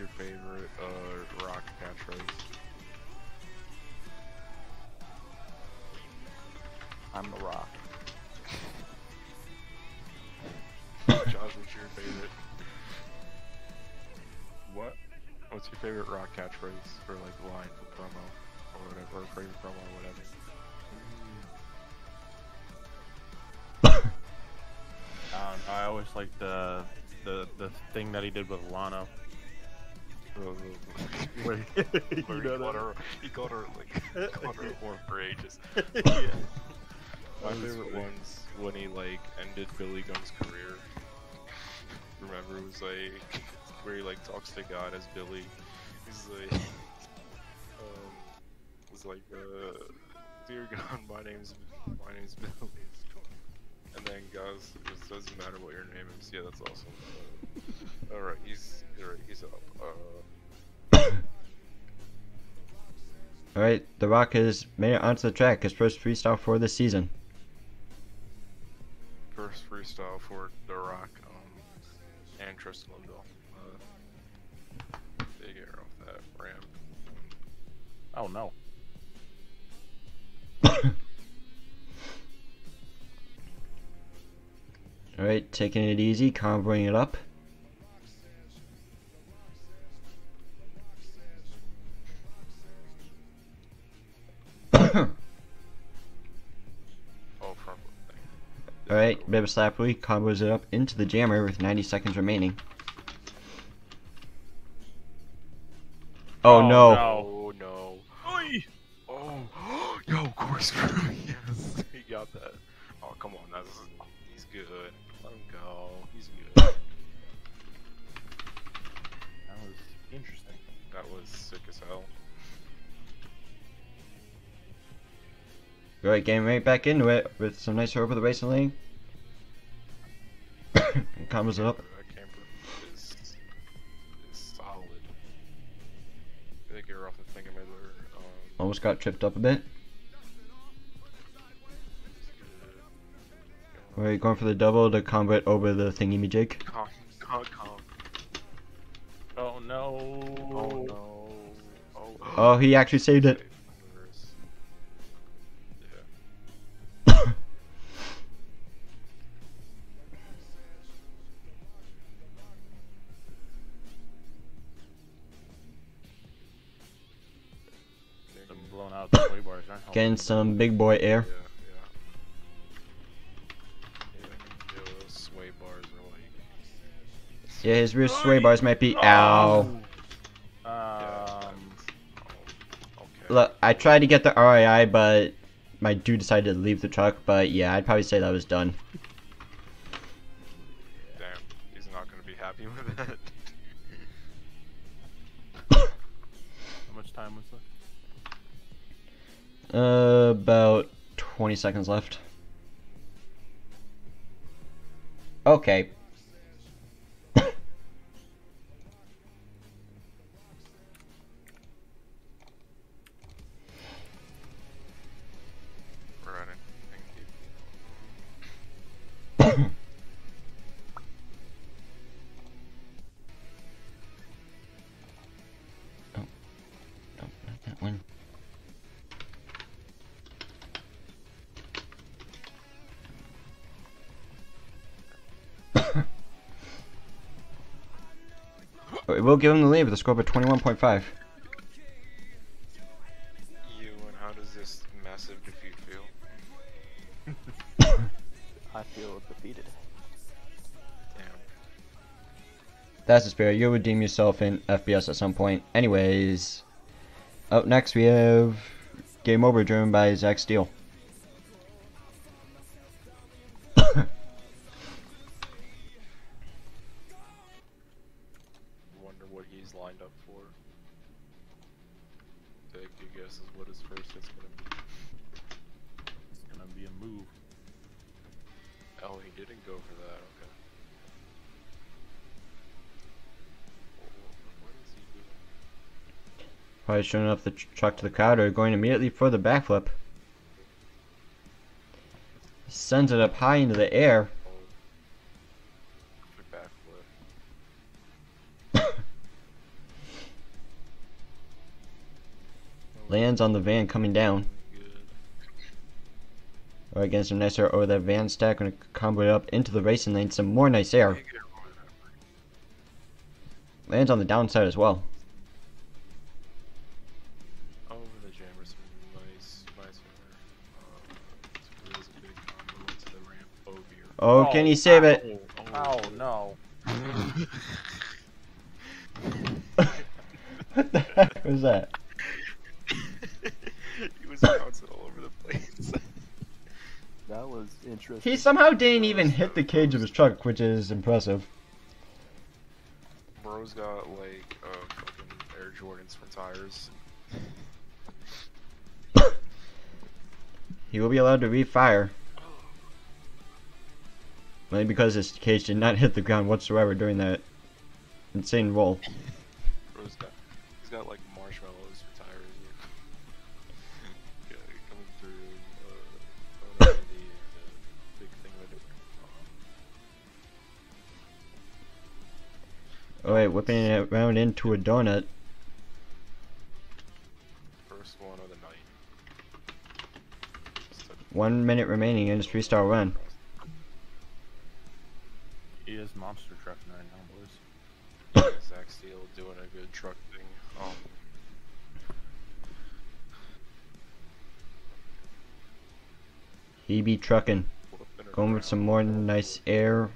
Your favorite uh, rock catchphrase? I'm the rock. Josh, what's your favorite? What? What's your favorite rock catchphrase or like line for promo or whatever, or favorite promo or whatever? Um, I always like the the the thing that he did with Lano. He, Where you know called that? her, he called her like called her a whore for ages. yeah. My favorite funny. ones when he like ended Billy Gunn's career. Remember, it was like where he like talks to God as Billy. He's like, um, it's like, uh, dear God, my name's my name's Billy. And then guys, it just doesn't matter what your name is. Yeah, that's awesome. Uh, all right, he's all right, he's up. Uh, Alright, The Rock has made it onto the track, his first freestyle for this season. first freestyle for The Rock um, and Tristan Livdahl. Uh, big air off that ramp. Oh no. Alright, taking it easy, convoying it up. Alright, bit of a combos it up into the jammer with 90 seconds remaining. Oh, Oh, no. no. Oh no. Oh, yo, corkscrew. yes, he got that. Oh, come on, that's he's good. Let him go. He's good. That was interesting. That was sick as hell. Alright, getting right back into it with some nice over the racing lane. and combos it up. Almost got tripped up a bit. We're going for the double to combo it over the thingy me Jake. Oh, oh, oh. oh no. Oh no. Oh, oh he actually saved it. Getting some big boy air. Yeah, his rear sway bars might be. Ow. Um, Oh. Look, I tried to get the RII, but my dude decided to leave the truck. But yeah, I'd probably say that was done. Damn, he's not gonna be happy with that. how much time was left? Uh, about 20 seconds left. Okay. But We'll give him the lead with a score of 21.5. You and how does this massive defeat feel? I feel defeated. Damn. That's the spirit. You'll redeem yourself in FBS at some point. Anyways, up next we have Game Over driven by Zach Steele. Showing up the tr- truck to the crowd or going immediately for the backflip. Sends it up high into the air. Lands on the van coming down. Or against some nicer over that van stack gonna combo it up into the racing lane. Some more nice air. Big air or whatever. Lands on the downside as well. Oh. Oh, can he save it? Oh no. what the heck was that? he was bouncing all over the place. That was interesting. He somehow didn't even hit the cage of his truck, which is impressive. Bro's got like uh, fucking Air Jordans for tires. He will be allowed to refire. Only because his cage did not hit the ground whatsoever during that insane roll. Bro's got he's got like marshmallows for tires. yeah, coming through. Uh, the, the big thing with it. Oh wait, whipping it around into a donut. First one of the night. One minute remaining in his three-star run. He is monster trucking right now, boys. Zach Steele doing a good truck thing. Um, He be trucking. flipping Going with some more nice air.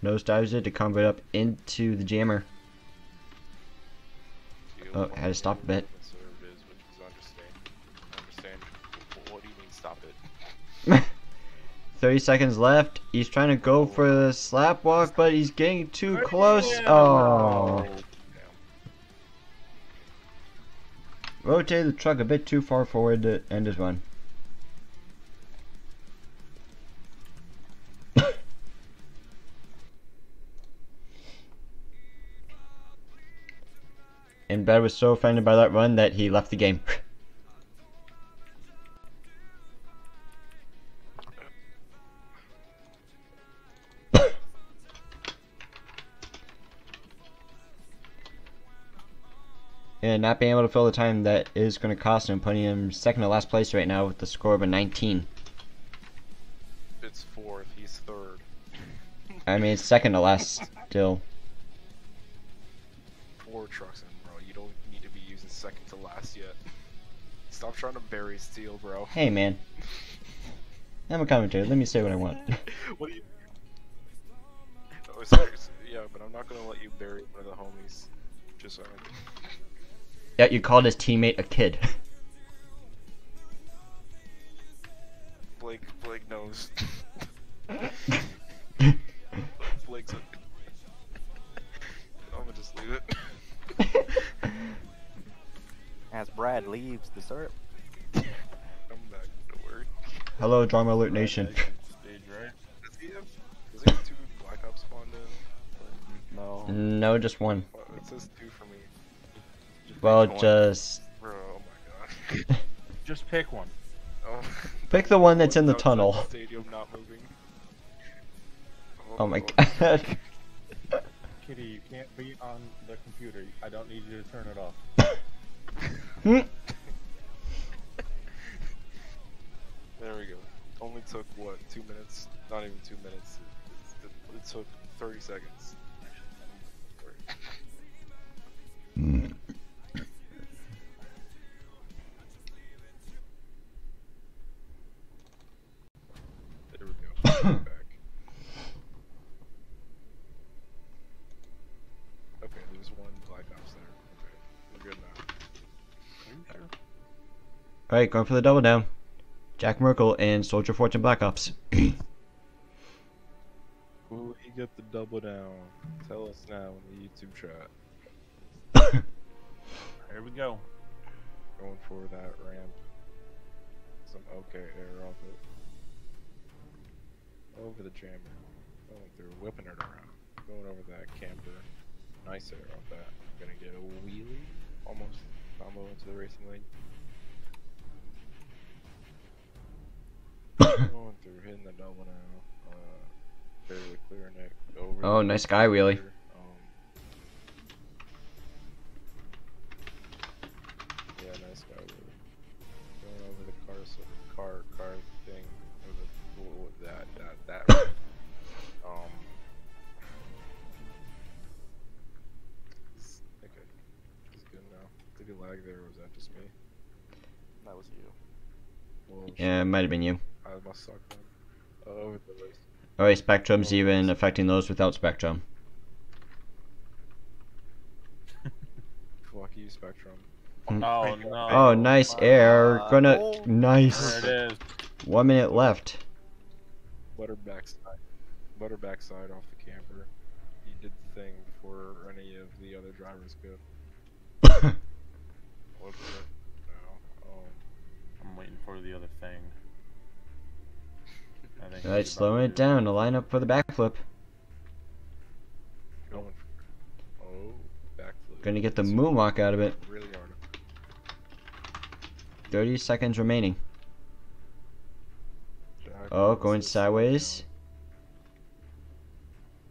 Nose dives it to combo it up into the jammer. Steele Oh, had to stop a bit. 30 seconds left. He's trying to go for the slap walk, but he's getting too close. Oh. Damn. Rotated the truck a bit too far forward to end his run. and Bed was so offended by that run that he left the game. and not being able to fill the time that is going to cost him, putting him second to last place right now with the score of a 19. It's fourth. He's third. I mean, it's second to last still. Four trucks in, bro. You don't need to be using second to last yet. Stop trying to bury Steele, bro. Hey, man. I'm a commentator. Let me say what I want. what do you? Oh, seriously, yeah, but I'm not gonna let you bury one of the homies. Just saying. Yeah, you called his teammate a kid. Blake, Blake knows. Blake's. A... I'm gonna just leave it. As Brad leaves the syrup. I'm back to work. Hello, Drama Alert Nation. Stage right. Does he have? Does he have two Black Ops spawned in? No. No, just one. Well, it says two for me. Well, one. just Bro, oh my god. Just pick one. Oh. pick the one that's in the Outside tunnel. Stadium not moving. Oh my fuck. god. Kitty, you can't be on the computer. I don't need you to turn it off. Hmm. There we go. Only took what two minutes? Not even two minutes. It, it, it took thirty seconds. Alright, going for the double down. Jack Merkle and Soldier Fortune Black Ops. Will he get the double down? Tell us now in the YouTube chat. Here we go. Going for that ramp. Some okay air off it. Over the jammer. Going through, whipping it around. Going over that camper. Nice air off that. Gonna get a wheelie. Almost combo into the racing lane. Going through, hitting the double now. Uh, barely clearing it. Over Oh, nice sky wheelie. um, yeah, nice guy. Really. Going over the car, so car, car thing, or the wh- wh- that, that, that. um. Okay, it's good now. Did he lag there, or was that just me? That was you. Well, Yeah, it might have been you. I must suck then. Over the race. Alright, Spectrum's even affecting those without Spectrum. Fuck you, Spectrum. Hmm. Oh no. Oh, nice air. Gonna. Oh. Nice. There it is. One minute left. Butter backside. Butter backside off the camper. He did the thing before any of the other drivers could. Look at it now. Um, I'm waiting for the other thing. I think Alright, slowing it down to line up for the backflip. going for, oh, backflip. Gonna get the moonwalk out of it. Really hard. 30 seconds remaining. Oh, going sideways.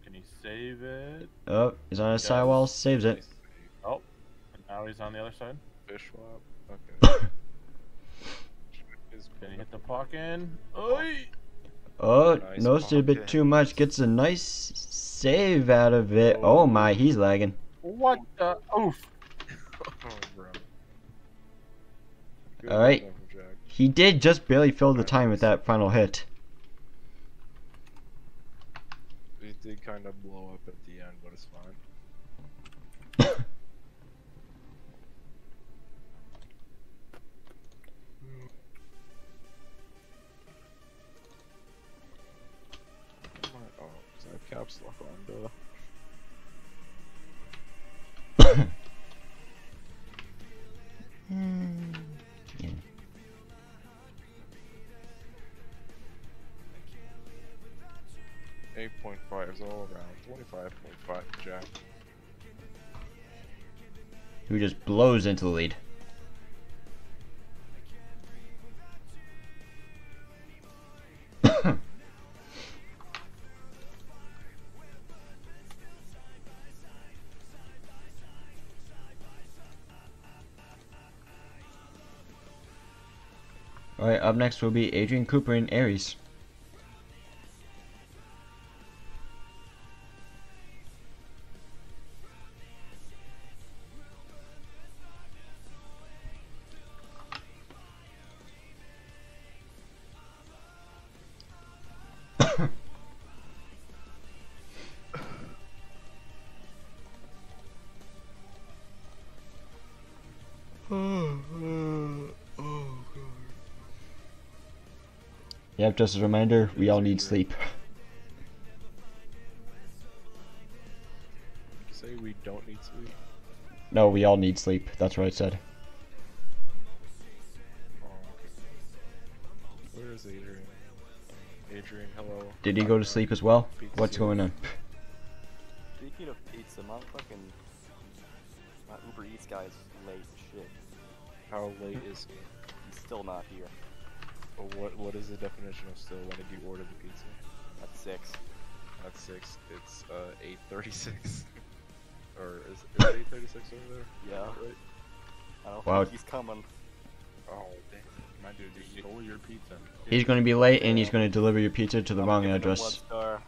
Can he save it? Oh, he's on a Does. sidewall, saves it. Oh, and now he's on the other side. Fish swap. Okay. Is Can he hit the puck in? Oi! Oh, Nice nosed it a bit too much. Gets a nice save out of it. Oh, oh. my, he's lagging. What the? Oof! Oh, All right. one from Jack. He did just barely fill the time with that final hit. It did kind of blow up caps lock on, duh. Yeah. Eight point five is all around. Twenty-five point five, Jack. Who just blows into the lead. Next will be Adrian Cooper and Ares. Just a reminder, we all need sleep. Say we don't need sleep. No, we all need sleep. That's what I said. Oh, okay. Where is Adrian? Adrian, hello. Did he go to sleep as well? What's going on? Pizza. He's gonna be late and he's gonna deliver your pizza to the I'm wrong address. One star.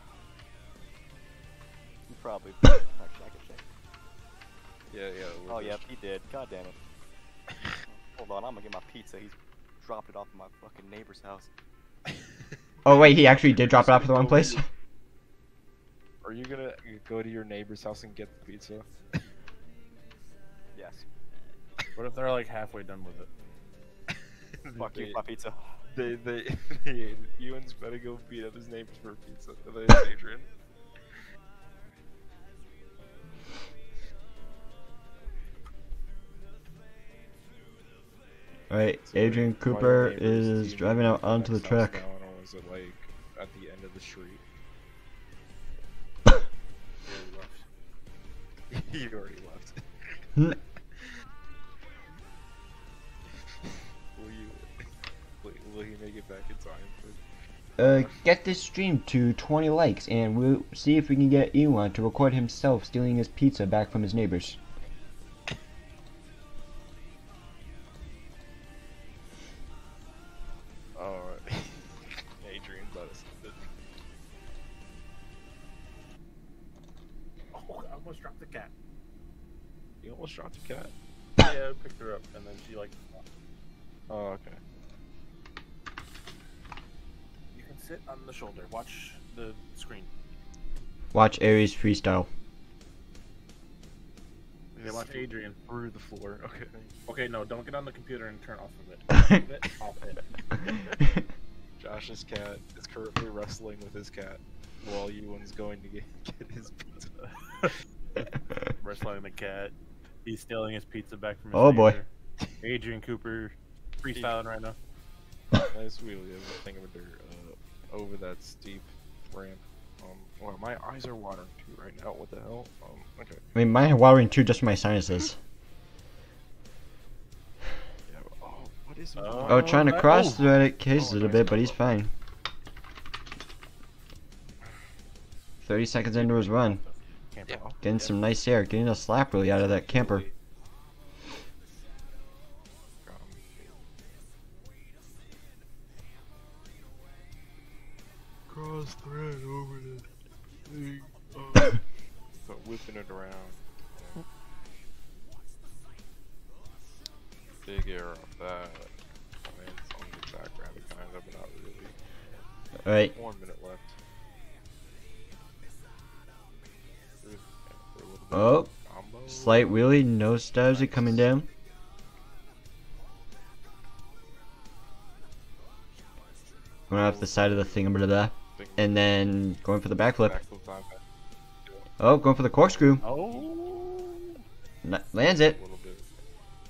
He probably. Actually, I can check. Yeah, yeah. Oh yeah, he did. God damn it. Hold on, I'm gonna get my pizza. He's dropped it off at my fucking neighbor's house. Oh wait, he actually did drop it off at the wrong place? Are you gonna go to your neighbor's house and get the pizza? Yes. What if they're like halfway done with it? Fuck you, my pizza. They, they, they, Ewan's better go beat up his neighbors for pizza. And then Adrian. Alright, Adrian Cooper is driving out onto the track. is it like at the end of the street? he already left. Will, he make it back in time? Uh, get this stream to 20 likes and we'll see if we can get Ewan to record himself stealing his pizza back from his neighbors. Watch Ares freestyle. Yeah, watch Adrian. Through the floor. Okay. Okay, no, don't get on the computer and turn off of it. Off it. Off it. Josh's cat is currently wrestling with his cat while Ewan's going to get, get his pizza. Wrestling the cat. He's stealing his pizza back from his Oh, boy. Adrian Cooper freestyling right now. nice wheelie of a thing of a dirt uh, over that steep ramp. Well, my eyes are watering too right now. What the hell? Um, okay. I mean, mine are watering too just for my sinuses. Yeah. Oh, what is? Oh, Oh, trying to that- cross oh. thread it cases Oh, it a nice bit, but he's fine. 30 seconds into his run. Yeah. Getting some nice air, getting a slap really out of that camper. Cross thread over the thing. Uh, so whipping it around. Yeah. Big air off that. Lands on the jackrabbit kind of, but not really. Alright, One minute left. Good. And for a little bit oh, slight wheelie, no stabs it coming down. Going off the side of the thingamablah, Big and then going for the backflip. time. Oh, going for the corkscrew. Oh. N- lands it. A little bit.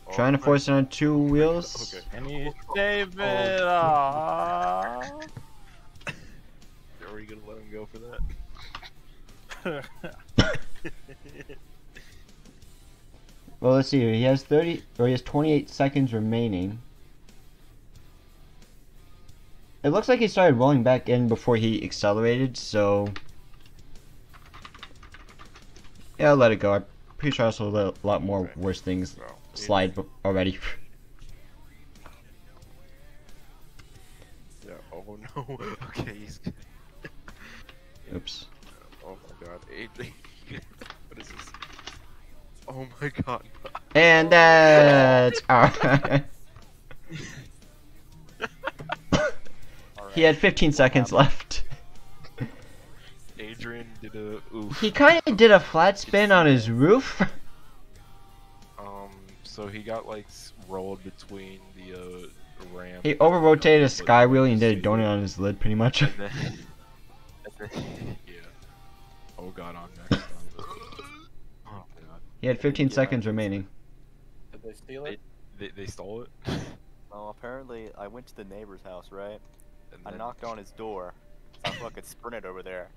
Oh, Trying to force it on two wheels. Okay. And he save it. Ah. Are we gonna let him go for that? Well, let's see here. He has 30, or he has 28 seconds remaining. It looks like he started rolling back in before he accelerated, so. Yeah, I'll let it go. I'm pretty sure I saw a lot more Okay. worse things slide b- already. Yeah, oh no. Okay, he's. Oops. Oh my god. What is this? Oh my god. And that's alright. he had 15 seconds left. Adrian did a oof. He kind of did a flat spin on his roof. Um, so he got like rolled between the uh ramp. He over rotated a sky wheelie and did a donut on his lid, pretty much. And then, and then yeah. Oh god, I'm next. oh god. He had 15 Yeah. seconds remaining. Did they steal it? They they stole it. No, apparently I went to the neighbor's house, right? And I knocked on his door. So I fucking sprinted over there.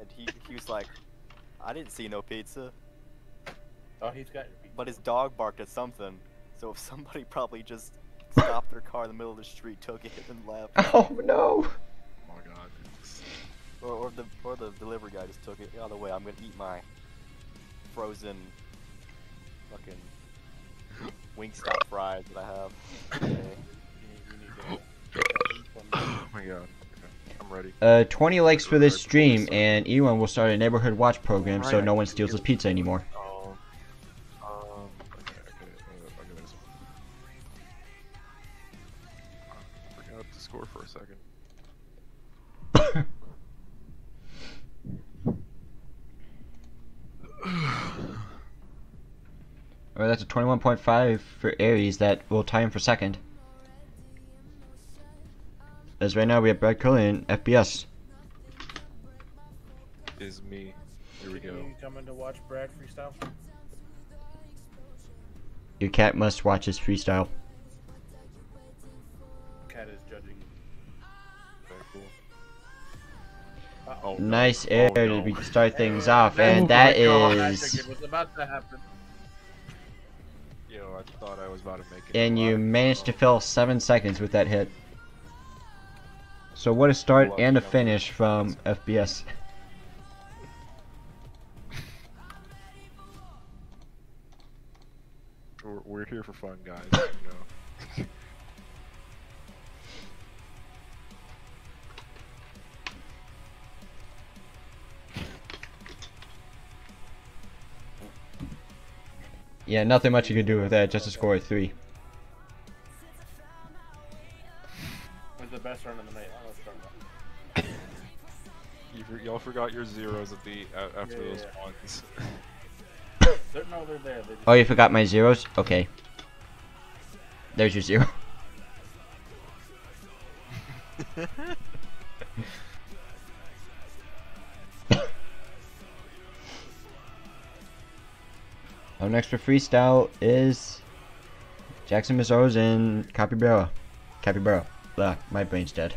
And he, he was like, I didn't see no pizza. Oh, he's got. But his dog barked at something. So if somebody probably just stopped their car in the middle of the street, took it, and left. Oh no! Oh my god. Or, or the or the delivery guy just took it. Out of the way, I'm gonna eat my frozen fucking Wingstop fries that I have. today. Oh my god. Okay, I'm ready. Uh, 20 likes for this stream, and Ewan will start a neighborhood watch program so no one steals his pizza anymore. Um. Um. Uh, score for a second. Alright, that's a 21.5 for Ares that will tie him for second. As right now we have Brad Kerlin and FBS. Is me. Here we go. Are You coming to watch Brad freestyle? Your cat must watch his freestyle. Cat is judging. Very cool. Uh-oh. Oh, no. Nice Oh, air no. to start things off, Oh and my that God, is. it was about to happen. Yo, I thought I was about to make it. And you managed to Oh. fill 7 seconds with that hit. So what a start and a finish from FBS. We're, we're here for fun, guys. You know. Yeah, nothing much you could do with that, just a score of 3. Was the best run of the night. Y'all forgot your zeros at the a after Yeah, those yeah. ones. They're, no, they're there. They just, Oh, you forgot my zeros? Okay. There's your zero. Our next for freestyle is Jackson Meszaros and Capybara. Capybara. Blah, my brain's dead.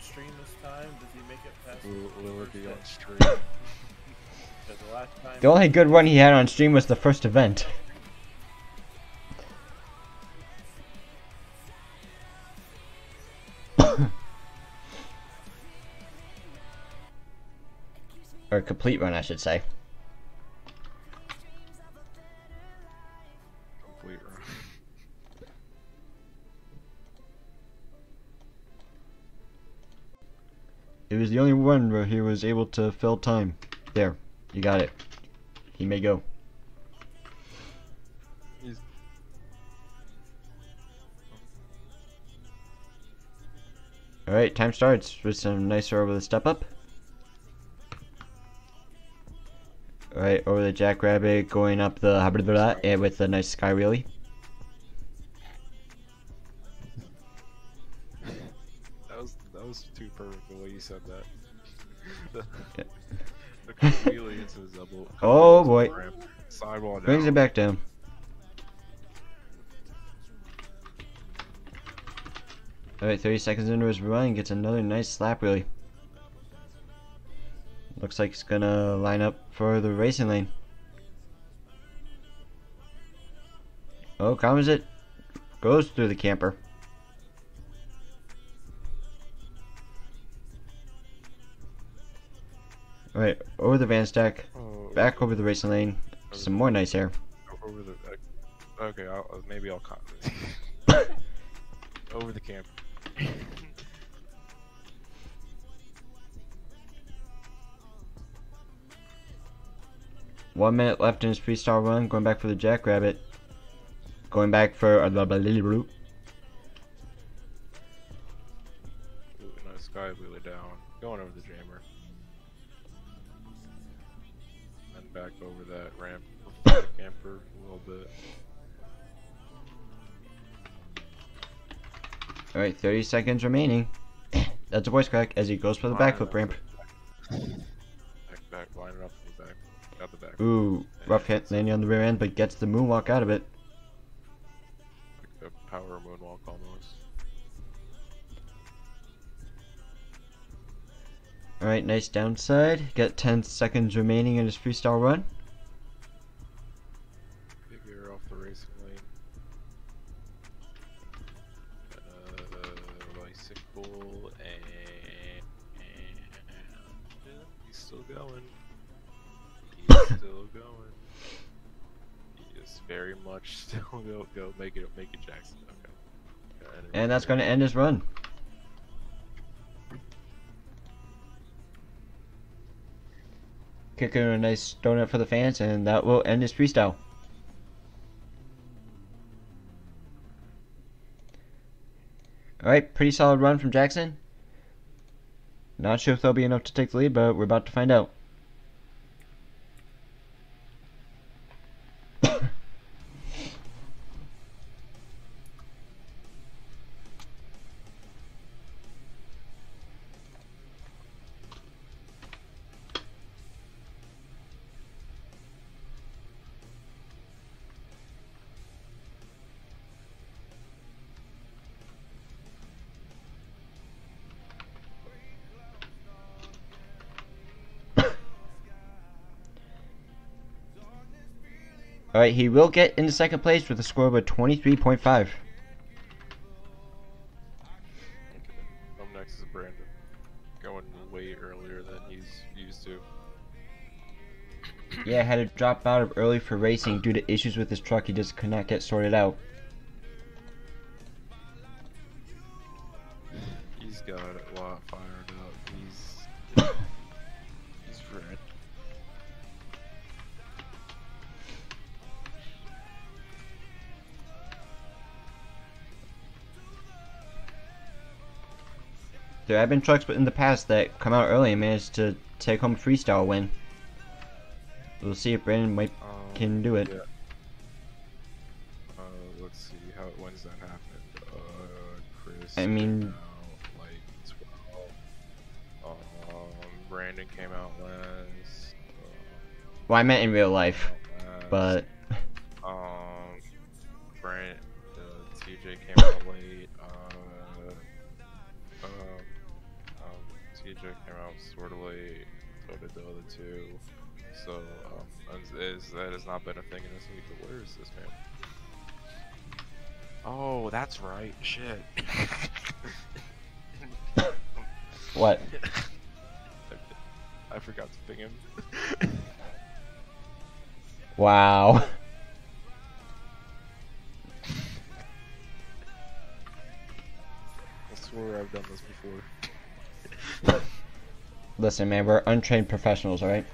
On stream this time. Does he make it past will, the will it first be hit? on stream? The last time. The only good run he had on stream was the first event. or a complete run, I should say. Was the only one where he was able to fill time. There, you got it. He may go. Alright, time starts with some nicer over the step up. Alright, over the jackrabbit, going up the blah, eh, and with a nice sky wheelie. That was that was too perfect said that. the, the wheelie into the double. Oh, boy. Sidewall. Brings it back down. Alright, 30 seconds into his run, gets another nice slap really. Looks like he's gonna line up for the racing lane. Oh, comes it. Goes through the camper. Alright, over the van stack, Oh, back over the racing lane. Some more nice air. over the. Uh, okay, I'll, uh, maybe I'll. Con- Over the camp. One minute left in his freestyle run. Going back for the Jackrabbit. Going back for a lily root. Ooh, nice sky wheeler down. Going over the back over that ramp the camper a little bit. Alright, 30 seconds remaining. That's a voice crack as he goes for the Line backflip ramp. the Back, back, line it up the back. Got the back. Ooh, rough hit landing on the rear end, but gets the moonwalk out of it. Like a power moonwalk Alright, nice downside. Got 10 seconds remaining in his freestyle run. Air off the racing lane. Uh, bicycle and, and he's still going. He's still going. He is very much still go go make it make it Jackson. Okay. Yeah, And that's going to end his run. A nice donut for the fans, and that will end his freestyle. Alright, pretty solid run from Jackson. Not sure if that'll be enough to take the lead, but we're about to find out. Alright, he will get into second place with a score of a 23.5. Next is Brandon. Going way earlier than he's used to. Yeah, had to drop out of early for racing due to issues with his truck he just could not get sorted out. There have been trucks but in the past that come out early and managed to take home a freestyle win. We'll see if Brandon might Um, can do it. yeah. Uh, let's see how when's that happened. Uh, Chris. I mean- out like. Um, Brandon came out last. Well, I meant in real life, Uh, but TJ came out sort of late. So did the other two. So, um, is that has not been a thing in this week. But where is this man? Oh, that's right. Shit. what? I forgot to ping him. Wow. I swear I've done this before. Listen, man, we're untrained professionals, alright?